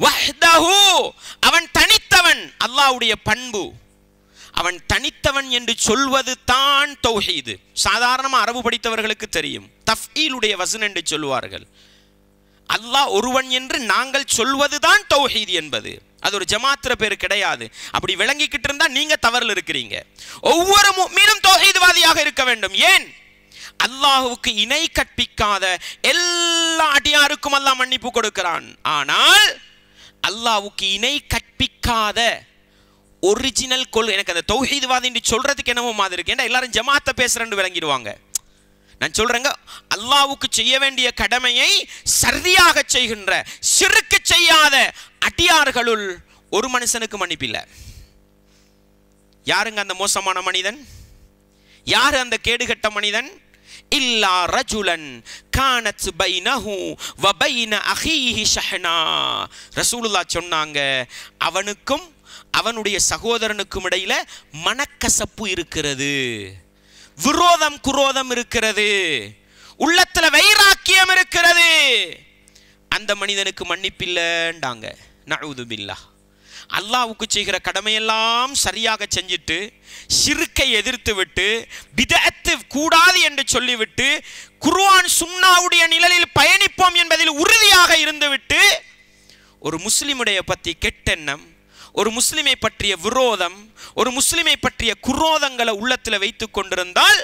Speaker 1: வஹ்தஹு. அவன் தனித்தவன் அல்லாஹ்வுடைய பண்பு. அவன் தனித்தவன் என்று சொல்வது தான் தௌஹீது. சாதாரணமாக அரபு படித்தவர்களுக்கு தெரியும். தஃபீலுடைய வசன் என்று சொல்வார்கள் அல்லாஹ் ஒருவன் என்று நாங்கள் சொல்வதுதான் தௌஹீது என்பது. அது ஒரு ஜமாத்திர பேர் கிடையாது. அப்படி விளங்கிக்கிட்டு இருந்தா நீங்க தவறில் இருக்கிறீங்க. ஒவ்வொரு மீனும் தொகைதுவாதியாக இருக்க வேண்டும். ஏன்? அல்லாஹுவுக்கு இணை கற்பிக்காத எல்லா அடியாருக்கும் அல்லாஹ் மன்னிப்பு கொடுக்கிறான். ஆனால் அல்லாஹுக்கு இணை கற்பிக்காத ஒரிஜினல் கொள் எனக்கு அந்த தௌஹீத்வாதி சொல்றதுக்கு என்னமோ மாதிரி இருக்கு. ஏன்னா எல்லாரும் ஜமாத்தை பேசுறேன்னு விளங்கிடுவாங்க. நான் சொல்றேங்க அல்லாவுக்கு செய்ய வேண்டிய கடமையை சரியாக செய்கின்ற சிறுக்கு செய்யாத அடியார்களுள் ஒரு மனுஷனுக்கு மன்னிப்பில்லை. யாருங்க அந்த மோசமான மனிதன்? யாரு அந்த கேடுகட்ட மனிதன்? இல்லா ரஜுலன் கானத் பைனஹு வ பைன அஹீஹி ஷஹனா. ரசூலுல்லா சொன்னாங்க அவனுக்கும் அவனுடைய சகோதரனுக்கும் இடையில மனக்கசப்பு இருக்கிறது. விரோதம் குரோதம் இருக்கிறது. உள்ளத்துல வைராக்கியம் இருக்கிறது. அந்த மனிதனுக்கு மன்னிப்பில்லைண்டாங்க நழுது பில்லா. அல்லாவுக்கு செய்கிற கடமையெல்லாம் சரியாக செஞ்சுட்டு சிறுக்கை எதிர்த்து விட்டு விதத்து கூடாது என்று சொல்லிவிட்டு குர்ஆன் சுன்னாவுடைய நிழலில் பயணிப்போம் என்பதில் உறுதியாக இருந்துவிட்டு ஒரு முஸ்லிமுடைய பற்றி கெட்டெண்ணம் ஒரு முஸ்லிமை பற்றிய விரோதம் ஒரு முஸ்லிமை பற்றிய குரோதங்களை உள்ளத்தில் வைத்து கொண்டிருந்தால்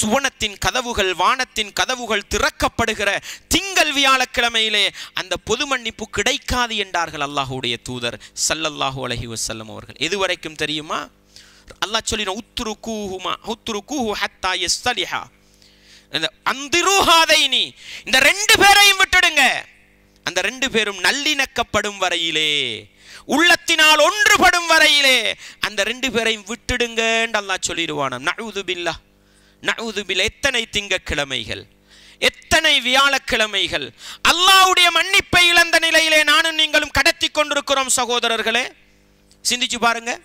Speaker 1: சுவனத்தின் கதவுகள் வானத்தின் கதவுகள் திறக்கப்படுகிற திங்கள் வியாழக்கிழமையிலே அந்த பொது மன்னிப்பு கிடைக்காது என்றார்கள் அல்லாஹுடைய தூதர் சல்லல்லாஹு அலஹி வசல்லம் அவர்கள். எதுவரைக்கும் தெரியுமா? அல்லாஹ் சொல்லின உத்துரு கூஹுமா உத்துரு கூஹு ஹத்தா யஸ்தலிஹா. இந்த அந்திருஹாதைனி இந்த ரெண்டு பேரையும் விட்டுடுங்க. அந்த ரெண்டு பேரும் நல்லிணக்கப்படும் வரையிலே உள்ளத்தினால் ஒன்றுபடும் வரையிலே அந்த ரெண்டு பேரையும் விட்டுடுங்க அல்லா சொல்லிடுவானாம். நழுது பில்லா நழுது பில் எத்தனை திங்கக்கிழமைகள்? எத்தனை வியாழக்கிழமைகள்? அல்லாஹ்வுடைய மன்னிப்பை இழந்த நிலையிலே நானும் நீங்களும் கடத்தி கொண்டிருக்கிறோம் சகோதரர்களே. சிந்திச்சு பாருங்க.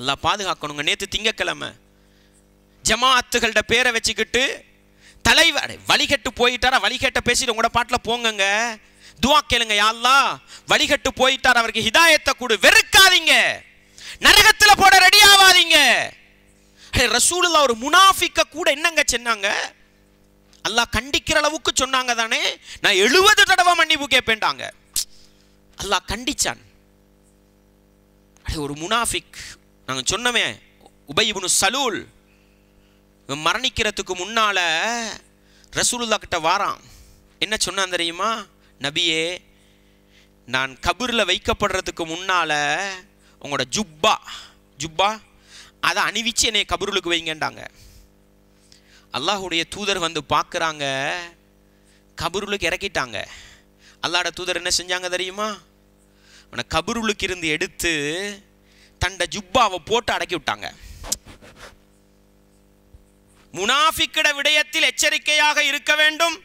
Speaker 1: அல்லாஹ் பாதுகாக்கணுங்க. நேற்று திங்கக்கிழமை ஜமாஅத்துகள்கிட்ட பேரை வச்சுக்கிட்டு தலைவர் வழிகட்டு போயிட்டாரா? வழிகட்ட பேசிட்டு உங்களோட பாட்டில் போங்கங்க. துவா கேளுங்க யாழ்லா வழிகட்டு போயிட்டார் அவருக்கு ஹிதாயத்தை கொடு. வெறுக்காதீங்க. நரகத்தில் போட ரெடி ஆவாதீங்க. ரசூலுல்லா ஒரு முனாஃபிக்க கூட என்னங்க சொன்னாங்க? அல்லாஹ் கண்டிக்கிற அளவுக்கு சொன்னாங்க தானே? நான் எழுபது தடவை மன்னிப்பு கேட்பேன்டாங்க. அல்லாஹ் கண்டிச்சான். அடே, ஒரு முனாஃபிக். நாங்கள் சொன்னமே உபயிபுனு சலூல். மரணிக்கிறதுக்கு முன்னால ரசூலுல்லா கிட்ட வாரான். என்ன சொன்னான் தெரியுமா? நபியே நான் கபூரில் வைக்கப்படுறதுக்கு முன்னால உங்களோட ஜுப்பா ஜுப்பா அதை அணிவிச்சு என்னை கபூர்களுக்கு வைங்கண்டாங்க அல்லாஹுடைய தூதர் வந்து பார்க்குறாங்க கபூர்களுக்கு இறக்கிட்டாங்க. அல்லாட தூதர் என்ன செஞ்சாங்க தெரியுமா? உன கபூர்களுக்கு இருந்து எடுத்து தண்ட ஜுப்பாவை போட்டு அடக்கி விட்டாங்க. முனாஃபிக்கிட விடயத்தில் எச்சரிக்கையாக இருக்க வேண்டும்.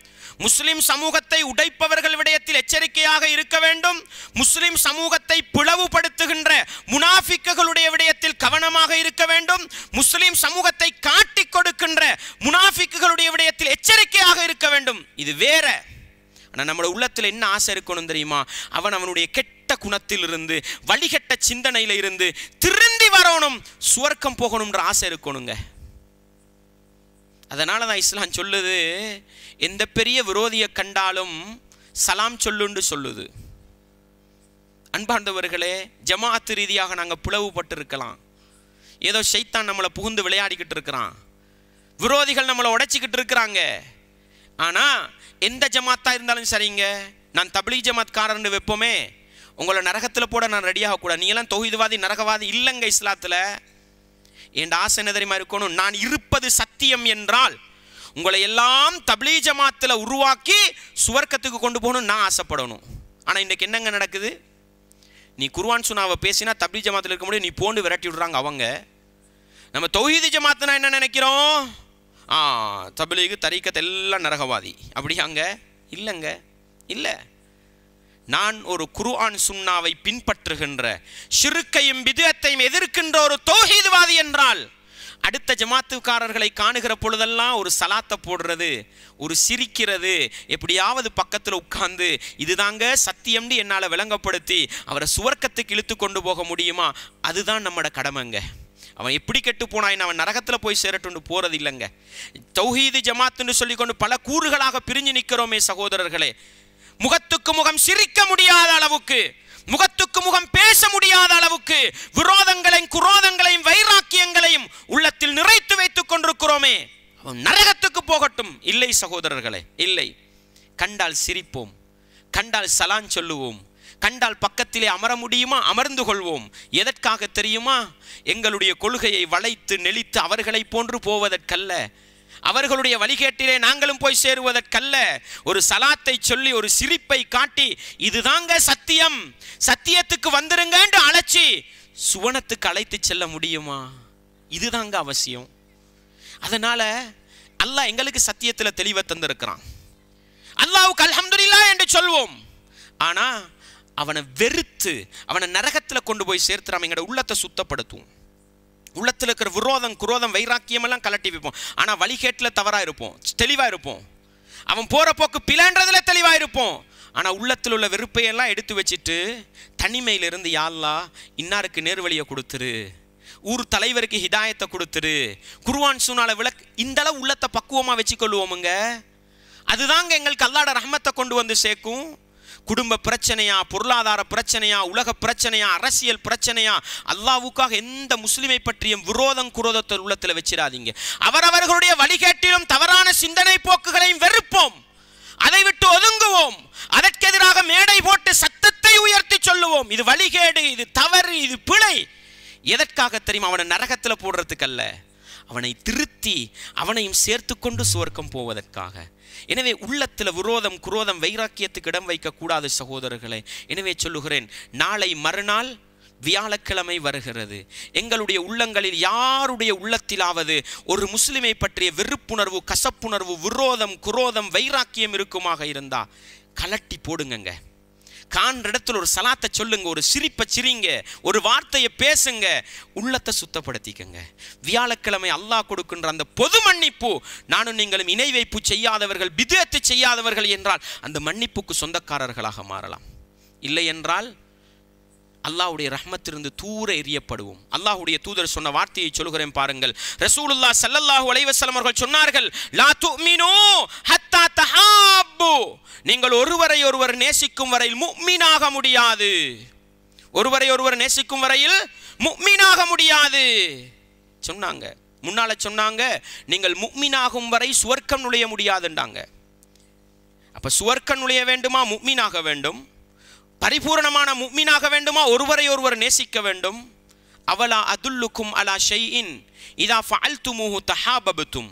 Speaker 1: முஸ்லிம் சமூகத்தை உடைப்பவர்கள் விடயத்தில் எச்சரிக்கையாக இருக்க வேண்டும். முஸ்லிம் சமூகத்தை பிளவுபடுத்துகின்ற முனாஃபிக்குகளுடைய விடயத்தில் கவனமாக இருக்க வேண்டும். முஸ்லிம் சமூகத்தை காட்டிக் கொடுக்கின்ற முனாஃபிக்குகளுடைய விடயத்தில் எச்சரிக்கையாக இருக்க வேண்டும். இது வேற. ஆனால் நம்மளோட உள்ளத்தில் என்ன ஆசை இருக்கணும் தெரியுமா? அவன் அவனுடைய கெட்ட குணத்தில் இருந்து வழிகட்ட சிந்தனையில இருந்து திருந்தி வரணும். சுவர்க்கம் போகணும்ன்ற ஆசை இருக்கணுங்க. அதனால தான் இஸ்லாம் சொல்லுது எந்த பெரிய விரோதியை கண்டாலும் சலாம் சொல்லுன்னு சொல்லுது. அன்பார்ந்தவர்களே ஜமாத்து ரீதியாக நாங்கள் பிளவுபட்டு இருக்கலாம் ஏதோ ஷைத்தான் நம்மளை புகுந்து விளையாடிக்கிட்டு இருக்கிறான். விரோதிகள் நம்மளை உடைச்சிக்கிட்டு இருக்கிறாங்க. ஆனால் எந்த ஜமாத்தாக இருந்தாலும் சரிங்க. நான் தபிலி ஜமாத்காரன்னு வைப்போமே. உங்களை நரகத்தில் போட நான் ரெடியாக கூட நீ எல்லாம் தொகுதிவாதி நரகவாதி இல்லைங்க இஸ்லாத்தில். என் ஆசை என்ன தெரியுமா இருக்கணும்? நான் இருப்பது சத்தியம் என்றால் உங்களை எல்லாம் தபிலீ ஜமாத்தில் உருவாக்கி சுவர்க்கத்துக்கு கொண்டு போகணும் நான் ஆசைப்படணும். ஆனால் இன்றைக்கு என்னங்க நடக்குது? நீ குர்வான் சுனாவை பேசினா தபிலீ ஜமாத்தில் இருக்க முடியும். நீ போண்டு விரட்டி விடுறாங்க அவங்க. நம்ம தொகுதி ஜமாத்துனா என்ன நினைக்கிறோம்? ஆ தபிலீகு தரீக்கத் எல்லாம் நரகவாதி. அப்படியாங்க? இல்லைங்க. இல்லை. நான் ஒரு குருஆன் சுண்ணாவை பின்பற்றுகின்ற சுருக்கையும் விதத்தையும் எதிர்க்கின்ற ஒரு தோஹீதுவாதி என்றால் அடுத்த ஜமாத்துக்காரர்களை காணுகிற பொழுதெல்லாம் ஒரு சலாத்தை போடுறது ஒரு சிரிக்கிறது எப்படியாவது பக்கத்தில் உட்கார்ந்து இதுதாங்க சத்தியம்னு என்னால் விளங்கப்படுத்தி அவரை சுவர்க்கத்துக்கு இழுத்து கொண்டு போக முடியுமா? அதுதான் நம்மளோட கடமைங்க. அவன் எப்படி கெட்டு போனான் அவன் நரகத்தில் போய் சேரட்டுன்னு போகிறது இல்லைங்க தௌஹீது ஜமாத்துன்னு சொல்லிக்கொண்டு பல கூறுகளாக பிரிஞ்சு நிற்கிறோமே சகோதரர்களே. முகத்துக்கு முகம் சிரிக்க முடியாத அளவுக்கு முகத்துக்கு முகம் பேச முடியாத அளவுக்கு விரோதங்களையும் குரோதங்களையும் வைராக்கியங்களையும் உள்ளத்தில் நிறைத்து வைத்துக் கொண்டிருக்கிறோமே. அவன் நரகத்துக்கு போகட்டும். இல்லை சகோதரர்களே இல்லை. கண்டால் சிரிப்போம். கண்டால் சலான் சொல்லுவோம். கண்டால் பக்கத்திலே அமர முடியுமா? அமர்ந்து கொள்வோம். எதற்காக தெரியுமா? எங்களுடைய கொள்கையை வளைத்து நெளித்து அவர்களை போன்று போவதற்கல்ல. அவர்களுடைய வழிகேட்டிலே நாங்களும் போய் சேருவதற்கல்ல. ஒரு சலாத்தை சொல்லி ஒரு சிரிப்பை காட்டி இதுதாங்க சத்தியம். சத்தியத்துக்கு வந்துருங்க என்று அழைச்சி சுவனத்துக்கு அழைத்து செல்ல முடியுமா? இதுதாங்க அவசியம். அதனால அல்லாஹ் எங்களுக்கு சத்தியத்தில் தெளிவை தந்திருக்கிறான். அல்லாவுக்கு அல்ஹம்துலில்லா என்று சொல்வோம். ஆனா அவனை வெறுத்து அவனை நரகத்தில் கொண்டு போய் சேர்த்துறாம எங்களோட உள்ளத்தை சுத்தப்படுத்துவோம். உள்ளத்தில் இருக்கிற விரோதம் குரோதம் வைராக்கியம் எல்லாம் கலட்டி வைப்போம். ஆனால் வழிகேட்டில் தவறாக இருப்போம். தெளிவாக இருப்போம். அவன் போகிற போக்கு பிளான்றதில் தெளிவாக இருப்போம். ஆனால் உள்ளத்தில் உள்ள வெறுப்பையெல்லாம் எடுத்து வச்சுட்டு தனிமையிலிருந்து யாழ்லா இன்னாருக்கு நேர்வழியை கொடுத்துரு. ஊர் தலைவருக்கு ஹிதாயத்தை கொடுத்துரு. குருவான் சூனால விளக்கு இந்தளவு உள்ளத்தை பக்குவமாக வச்சுக்கொள்வோமுங்க. அதுதாங்க எங்களுக்கு அல்லாட ரஹமத்தை கொண்டு வந்து சேர்க்கும். குடும்ப பிரச்சனையா பொருளாதார பிரச்சனையா உலக பிரச்சனையா அரசியல் பிரச்சனையா அல்லாவுக்காக எந்த முஸ்லிமை பற்றியும் விரோதம் குரோதத்தை உள்ளத்தில் வச்சிடாதீங்க அவரவர்களுடைய வழிகேட்டிலும் தவறான சிந்தனை போக்குகளையும் வெறுப்போம். அதை விட்டு ஒதுங்குவோம். அதற்கெதிராக மேடை போட்டு சத்தத்தை உயர்த்தி சொல்லுவோம். இது வழிகேடு இது தவறு இது பிழை. எதற்காக தெரியுமா? அவனை நரகத்தில் போடுறதுக்கல்ல. அவனை திருத்தி அவனையும் சேர்த்து கொண்டு சுவர்க்கம் போவதற்காக. எனவே உள்ளத்தில் விரோதம் குரோதம் வைராக்கியத்துக்கு இடம் வைக்கக்கூடாது சகோதரர்களே. எனவே சொல்லுகிறேன் நாளை மறுநாள் வியாழக்கிழமை வருகிறது. எங்களுடைய உள்ளங்களில் யாருடைய உள்ளத்திலாவது ஒரு முஸ்லிமை பற்றிய வெறுப்புணர்வு கசப்புணர்வு விரோதம் குரோதம் வைராக்கியம் இருக்குமாக இருந்தா கலட்டி போடுங்கங்க. காண்ற இடத்துல ஒரு சலாத்தை சொல்லுங்க ஒரு சிரிப்பை சிரிங்க ஒரு வார்த்தையை பேசுங்க உள்ளத்தை சுத்தப்படுத்திக்கங்க. வியாழக்கிழமை அல்லாஹ் கொடுக்கின்ற அந்த பொது மன்னிப்பு நானும் நீங்களும் இணை வைப்பு செய்யாதவர்கள் பிதத்து செய்யாதவர்கள் என்றால் அந்த மன்னிப்புக்கு சொந்தக்காரர்களாக மாறலாம். இல்லை என்றால் அல்லாஹ்வுடைய ரஹ்மத்திலிருந்து தூர எரியப்படுவோம் அல்லாஹ்வுடைய தூதர் சொன்ன வார்த்தையை சொல்கிறேன் பாருங்கள். ரசூலுல்லா சல்லல்லாஹு அலைவசலம் அவர்கள் சொன்னார்கள் லா துமினோ ஹத்தா தஹாப்பு நீங்கள் ஒருவரை ஒருவர் நேசிக்கும் வரையில் முக்மீனாக முடியாது. ஒருவரை ஒருவர் நேசிக்கும் வரையில் முக்மீனாக முடியாது. சொன்னாங்க. முன்னால சொன்னாங்க நீங்கள் முக்மீனாகும் வரை சுவர்க்கம் நுழைய முடியாதுன்றாங்க. அப்ப சுவர்க்கம் நுழைய வேண்டுமா? முக்மீனாக வேண்டும். பரிபூரணமான முக்மீனாக வேண்டுமா? ஒருவரை ஒருவர் நேசிக்க வேண்டும். அவலா அதுல்லுக்கும் அலா ஷைஇன். இதா ஃபஅல்துமுஹு தஹாபபுத்தும்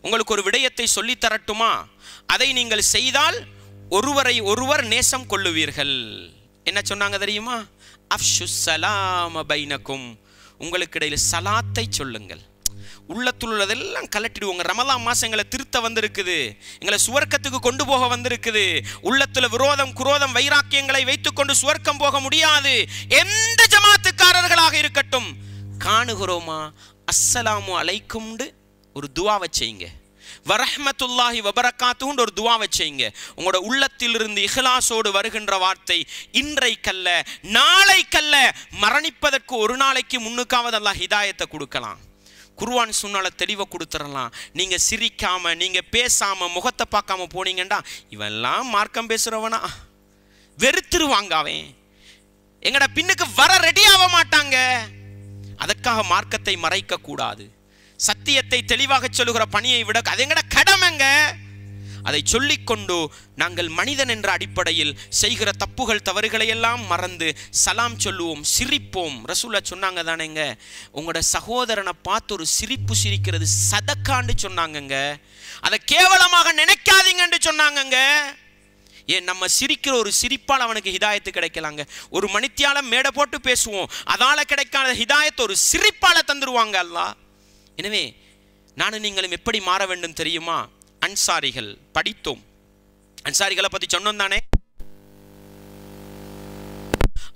Speaker 1: உங்களுக்கு ஒரு விடயத்தை சொல்லித்தரட்டுமா அதை நீங்கள் செய்தால் ஒருவரை ஒருவர் நேசம் கொள்ளுவீர்கள். என்ன சொன்னாங்க தெரியுமா? அஃஷு சலாம பைனக்கும். உங்களுக்கு இடையில் சலாத்தை சொல்லுங்கள். உள்ளத்தில் உள்ளதெல்லாம் கலட்டிடுவோங்க. ரமலான் மாசம் எங்களை திருத்த வந்திருக்குது. எங்களை சுவர்க்கத்துக்கு கொண்டு போக வந்திருக்குது. உள்ளத்தில் விரோதம் குரோதம் வைராக்கியங்களை வைத்துக்கொண்டு சுவர்க்கம் போக முடியாது. எந்த ஜமாத்துக்காரர்களாக இருக்கட்டும். காணுகிறோமா? அஸ்ஸலாமு அலைக்கும்னு ஒரு துவாவை செய்யுங்க. வரஹமத்துல்லாஹி வபரக்காத்துன்ற ஒரு துவா வச்சீங்க. உங்களோட உள்ளத்திலிருந்து இஹ்லாசோடு வருகின்ற வார்த்தை இன்றைக்கல்ல நாளைக்கல்ல மரணிப்பதற்கு ஒரு நாளைக்கு முன்னுக்காவது அல்லாஹ் ஹிதாயத்தை கொடுக்கலாம். குர்வான் சொன்னால தெளிவை கொடுத்துடலாம். நீங்க சிரிக்காம நீங்க பேசாம முகத்தை பார்க்காம போனீங்கண்டா இவெல்லாம் மார்க்கம் பேசுறவனா? வெறுத்துருவாங்க அவன். எங்கட பின்னுக்கு வர ரெடி ஆக மாட்டாங்க. அதற்காக மார்க்கத்தை மறைக்க கூடாது சத்தியத்தை தெளிவாக சொல்லுகிற பணியை விட அது எங்கட கடமைங்க அதை சொல்லிக்கொண்டு நாங்கள் மனிதன் என்ற அடிப்படையில் செய்கிற தப்புகள் தவறுகளை எல்லாம் மறந்து சலாம் சொல்லுவோம் சிரிப்போம். ரசூலா சொன்னாங்க தானேங்க உங்களோட சகோதரனை பார்த்து ஒரு சிரிப்பு சிரிக்கிறது சதக்காண்டு சொன்னாங்கங்க அதை கேவலமாக நினைக்காதீங்கன்னு சொன்னாங்கங்க ஏன் நம்ம சிரிக்கிற ஒரு சிரிப்பால் அவனுக்கு ஹிதாயத்து கிடைக்கலாங்க? ஒரு மணித்தியால மேடை போட்டு பேசுவோம் அதால் கிடைக்காத ஹிதாயத்தை ஒரு சிரிப்பால் தந்துருவாங்க அல்லாஹ். எனவே நானும் நீங்களும் எப்படி மாற வேண்டும் தெரியுமா? அன்சாரிகள் படித்தோம். அன்சாரிகளை பத்தி சொன்னோம் தானே?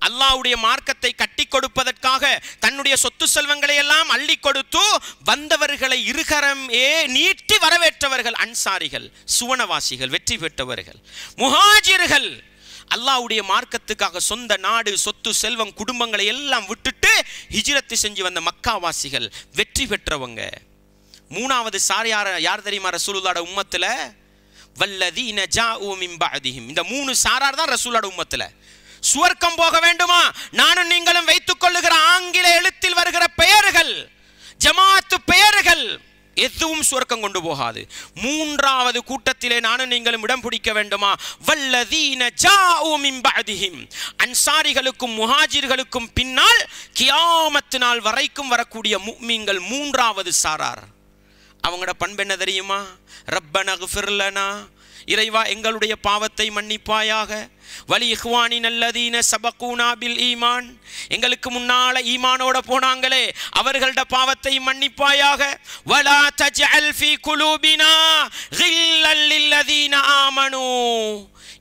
Speaker 1: அல்லாஹ்வுடைய மார்க்கத்தை கட்டி கொடுப்பதற்காக தன்னுடைய சொத்து செல்வங்களை எல்லாம் அள்ளி கொடுத்து வந்தவர்களை இருகரம் ஏ நீட்டி வரவேற்றவர்கள் அன்சாரிகள் சுவனவாசிகள் வெற்றி பெற்றவர்கள் முஹாஜிர்கள். அல்லாவுடைய மார்க்கத்துக்காக சொந்த நாடு சொத்து செல்வம் குடும்பங்களை எல்லாம் விட்டுட்டு ஹிஜிரத்து செஞ்சு வந்த மக்காவாசிகள் வெற்றி பெற்றவங்க. மூணாவது சார் யார் யார் தெரியுமா ரசூலுல்லாட உம்மத்தில்? வல்லதீன ஜா மின் அதிகம் இந்த மூணு சாரார் தான் ரசூலாட உம்மத்தில். சுவர்க்கம் போக வேண்டுமா? நானும் நீங்களும் வைத்துக் கொள்ளுகிற ஆங்கில எழுத்தில் வருகிற பெயர்கள் ஜமாத்து பெயர்கள். எதுவும் சுவர்க்கம் கொண்டு போகாது. மூன்றாவது கூட்டத்திலே நானும் நீங்களும் இடம் பிடிக்க வேண்டுமா? வல்லதீன ஜாஉ அன்சாரிகளுக்கும் முஹாஜிர்களுக்கும் பின்னால் கியாமத்து நாள் வரைக்கும் வரக்கூடிய மீங்கள் மூன்றாவது சாரார். அவங்களோட பண்பு என்ன தெரியுமா? ரப்பனகு ஃபிர்லனா இறைவா எங்களுடைய பாவத்தை மன்னிப்பாயாக. வலி இஹ்வானி நல்லதீன சபக்கூனா பில் ஈமான். எங்களுக்கு முன்னால ஈமானோட போனாங்களே அவர்களோட பாவத்தை மன்னிப்பாயாக. வலா தஜ்அல் ஃபீ குலூபினா கில்லல் லில்லதீன ஆமனூ.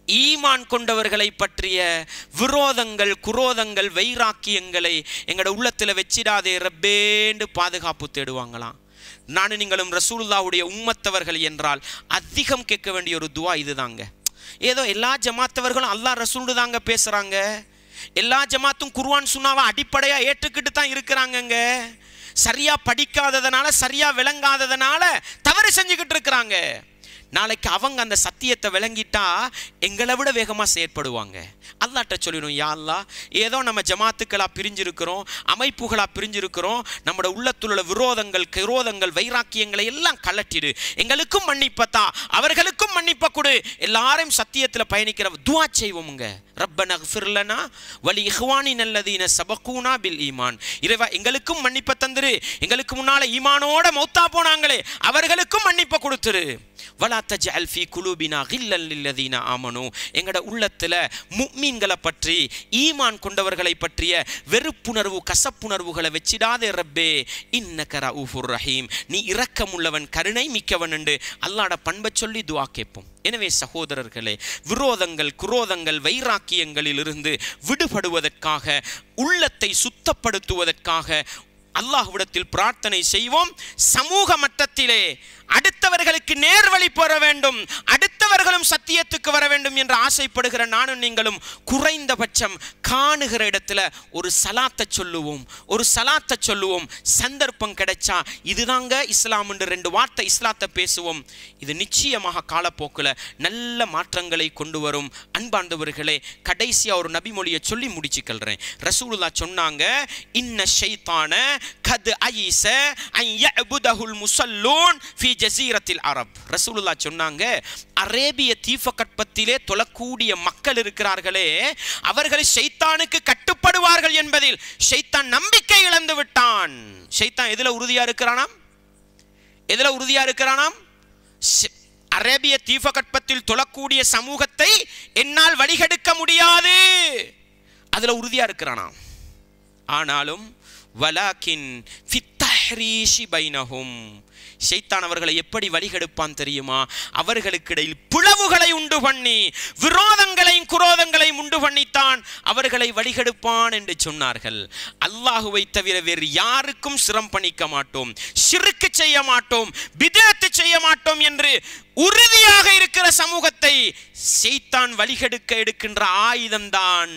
Speaker 1: ஈமான் கொண்டவர்களை பற்றிய விரோதங்கள் குரோதங்கள் வைராக்கியங்களை எங்களோட உள்ளத்தில் வச்சிடாதே ரப்பேண்டு பாதுகாப்பு தேடுவாங்களாம். நானும் நீங்களும் ரசூலுல்லாவுடைய உம்மத்தவர்கள் என்றால் அதிகம் கேட்க வேண்டிய ஒரு துவா இதுதாங்க. ஏதோ எல்லா ஜமாத்தவர்களும் அல்லாஹ் ரசூலு தாங்க பேசுகிறாங்க எல்லா ஜமாத்தும் குர்வான் சுன்னாவை அடிப்படையாக ஏற்றுக்கிட்டு தான் இருக்கிறாங்கங்க. சரியாக படிக்காததுனால சரியாக விளங்காததுனால தவறு செஞ்சுக்கிட்டு இருக்கிறாங்க. நாளைக்கு அவங்க அந்த சத்தியத்தை விளங்கிட்டா எங்களை விட வேகமாக செயற்படுவாங்க. அல்லாட்ட சொல்லிடும் யாழ்லா ஏதோ நம்ம ஜமாத்துக்களாக பிரிஞ்சிருக்கிறோம் அமைப்புகளாக பிரிஞ்சிருக்கிறோம் நம்மளோட உள்ளத்தில் உள்ள விரோதங்கள் கிரோதங்கள் வைராக்கியங்களை எல்லாம் கலட்டிடு எங்களுக்கும் மன்னிப்பத்தா அவர்களுக்கும் மன்னிப்ப கொடு. எல்லாரையும் சத்தியத்தில் பயணிக்கிற துவா செய்வோமுங்க. ரப்பன ஃபிர்லனா வலி இஹ்வானி நல்லதீன சபக்கூனா பில் ஈமான். இறைவா எங்களுக்கும் மன்னிப்பை தந்துரு. எங்களுக்கு முன்னால் ஈமானோட மௌத்தா போனாங்களே அவர்களுக்கும் மன்னிப்பை கொடுத்துரு. வலா தஜ் அல்ஃபி குலூபினா கில்லல் லில்லதீன ஆமனு. எங்களோட உள்ளத்தில் முக்மீன்களை பற்றி ஈமான் கொண்டவர்களை பற்றிய வெறுப்புணர்வு கசப்புணர்வுகளை வச்சிடாதே ரப்பே. இன்னக ஊஃபுர் ரஹீம். நீ இரக்கமுள்ளவன் கருணை மிக்கவன் என்று அல்லாட பண்பை சொல்லி துவா கேட்போம். எனவே சகோதரர்களே விரோதங்கள் குரோதங்கள் வைராக்கியங்களில் இருந்து விடுபடுவதற்காக உள்ளத்தை சுத்தப்படுத்துவதற்காக அல்லாஹ்விடத்தில் பிரார்த்தனை செய்வோம். சமூக மட்டத்திலே அடுத்தவர்களுக்கு நேர்வழி போற வேண்டும். அடுத்தவர்களும் சத்தியத்துக்கு வர வேண்டும் என்று ஆசைப்படுகிற நானும் நீங்களும் குறைந்தபட்சம் காணுகிற இடத்துல ஒரு சலாத்தை சொல்லுவோம். ஒரு சலாத்தை சொல்லுவோம். சந்தர்ப்பம் கிடைச்சா இதுதாங்க இஸ்லாம் என்று ரெண்டு வார்த்தை இஸ்லாத்தை பேசுவோம். இது நிச்சயமாக காலப்போக்கில் நல்ல மாற்றங்களை கொண்டு வரும். அன்பார்ந்தவர்களே கடைசியாக ஒரு நபிமொழியை சொல்லி முடிச்சுக்கல்றேன் ரசூலுல்லா சொன்னாங்க இன்ன ஷைத்தான கது ஐச ஐயபுதஹுல் முசல்லூன் ஃபி ஜசீரத்தில் அரப் ரசூலுல்லா சொன்னாங்க அரேபிய தீபகற்பத்திலே தொழக்கூடிய மக்கள் இருக்கிறார்களே அவர்கள் ஷைத்தானுக்கு கட்டுப்படுவார்கள் என்பதில் ஷைத்தான் நம்பிக்கை இழந்து விட்டான். ஷைத்தான் எதுல உறுதியா இருக்கிறானாம்? எதுல உறுதியா இருக்கிறானாம்? அரேபிய தீபகற்பத்தில் தொழக்கூடிய சமூகத்தை என்னால் வழிகெடுக்க முடியாது. அதுல உறுதியா இருக்கிறானாம். ஆனாலும் வலாக்கின் ஃபித்தஹ் பைனஹும். ஷைத்தான் அவர்களை எப்படி வழிகெடுப்பான் தெரியுமா? அவர்களுக்கிடையில் பிளவுகளை உண்டு பண்ணி விரோதங்களையும் குரோதங்களையும் உண்டு பண்ணித்தான் அவர்களை வழிகெடுப்பான் என்று சொன்னார்கள். அல்லாஹுவை தவிர வேறு யாருக்கும் சிரம் பணிக்க மாட்டோம் சிறுக்கு செய்ய மாட்டோம் பிதத்து செய்ய மாட்டோம் என்று உறுதியாக இருக்கிற சமூகத்தை செய்தான் வழிகெடுக்க எடுக்கின்ற ஆயுதம்தான்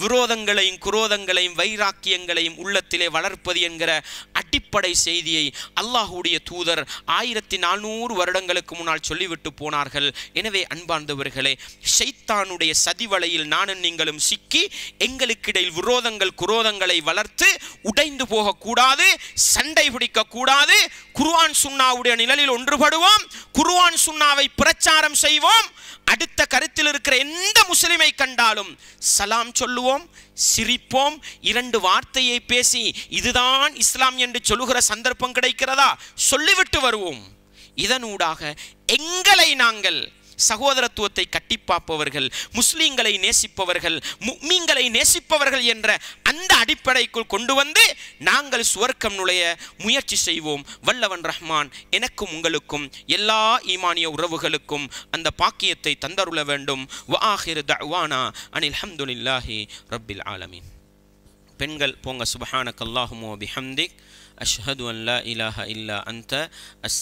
Speaker 1: விரோதங்களையும் குரோதங்களையும் வைராக்கியங்களையும் உள்ளத்திலே வளர்ப்பது என்கிற அடிப்படை செய்தியை அல்லாஹுடைய தூதர் ஆயிரத்தி நானூறு வருடங்களுக்கு முன்னால் சொல்லிவிட்டு போனார்கள். எனவே அன்பார்ந்தவர்களே ஷைத்தானுடைய சதிவலையில் நானும் நீங்களும் சிக்கி எங்களுக்கிடையில் விரோதங்கள் குரோதங்களை வளர்த்து உடைந்து போகக்கூடாது சண்டை பிடிக்கக்கூடாது கூடாது குர்ஆன் சுன்னாவுடைய நிழலில் ஒன்றுபடுவோம் குர்ஆன் சுண்ணாவை பிரச்சாரம் செய்வோம். அடுத்த கருத்தில் இருக்கிற எந்த முஸ்லிமை கண்டாலும் சலாம் சொல்லுவோம் சிரிப்போம் இரண்டு வார்த்தையை பேசி இதுதான் இஸ்லாம் என்று சொல்லுகிற சந்தர்ப்பம் கிடைக்கிறதா? சொல்லிவிட்டு வருவோம். இதனூடாக எங்களை நாங்கள் சகோதரத்துவத்தை கட்டிப்பாப்பவர்கள் முஸ்லீம்களை நேசிப்பவர்கள் முக்மீன்களை நேசிப்பவர்கள் என்ற அந்த அடிப்படைக்குள் கொண்டு வந்து நாங்கள் சுவர்க்கம் நுழைய முயற்சி செய்வோம். வல்லவன் ரஹ்மான் எனக்கும் உங்களுக்கும் எல்லா ஈமானிய உறவுகளுக்கும் அந்த பாக்கியத்தை தந்தருள வேண்டும். வாஹிர் தவானா அனில் ஹம்துலில்லாஹி ரப்பில் ஆலமீன். பெண்கள் போங்க சுபஹானக் அல்லாஹுமோ பிஹம்திக். அஷ்ஹது அல்லா இலாஹ இல்லா அந்த அஸ்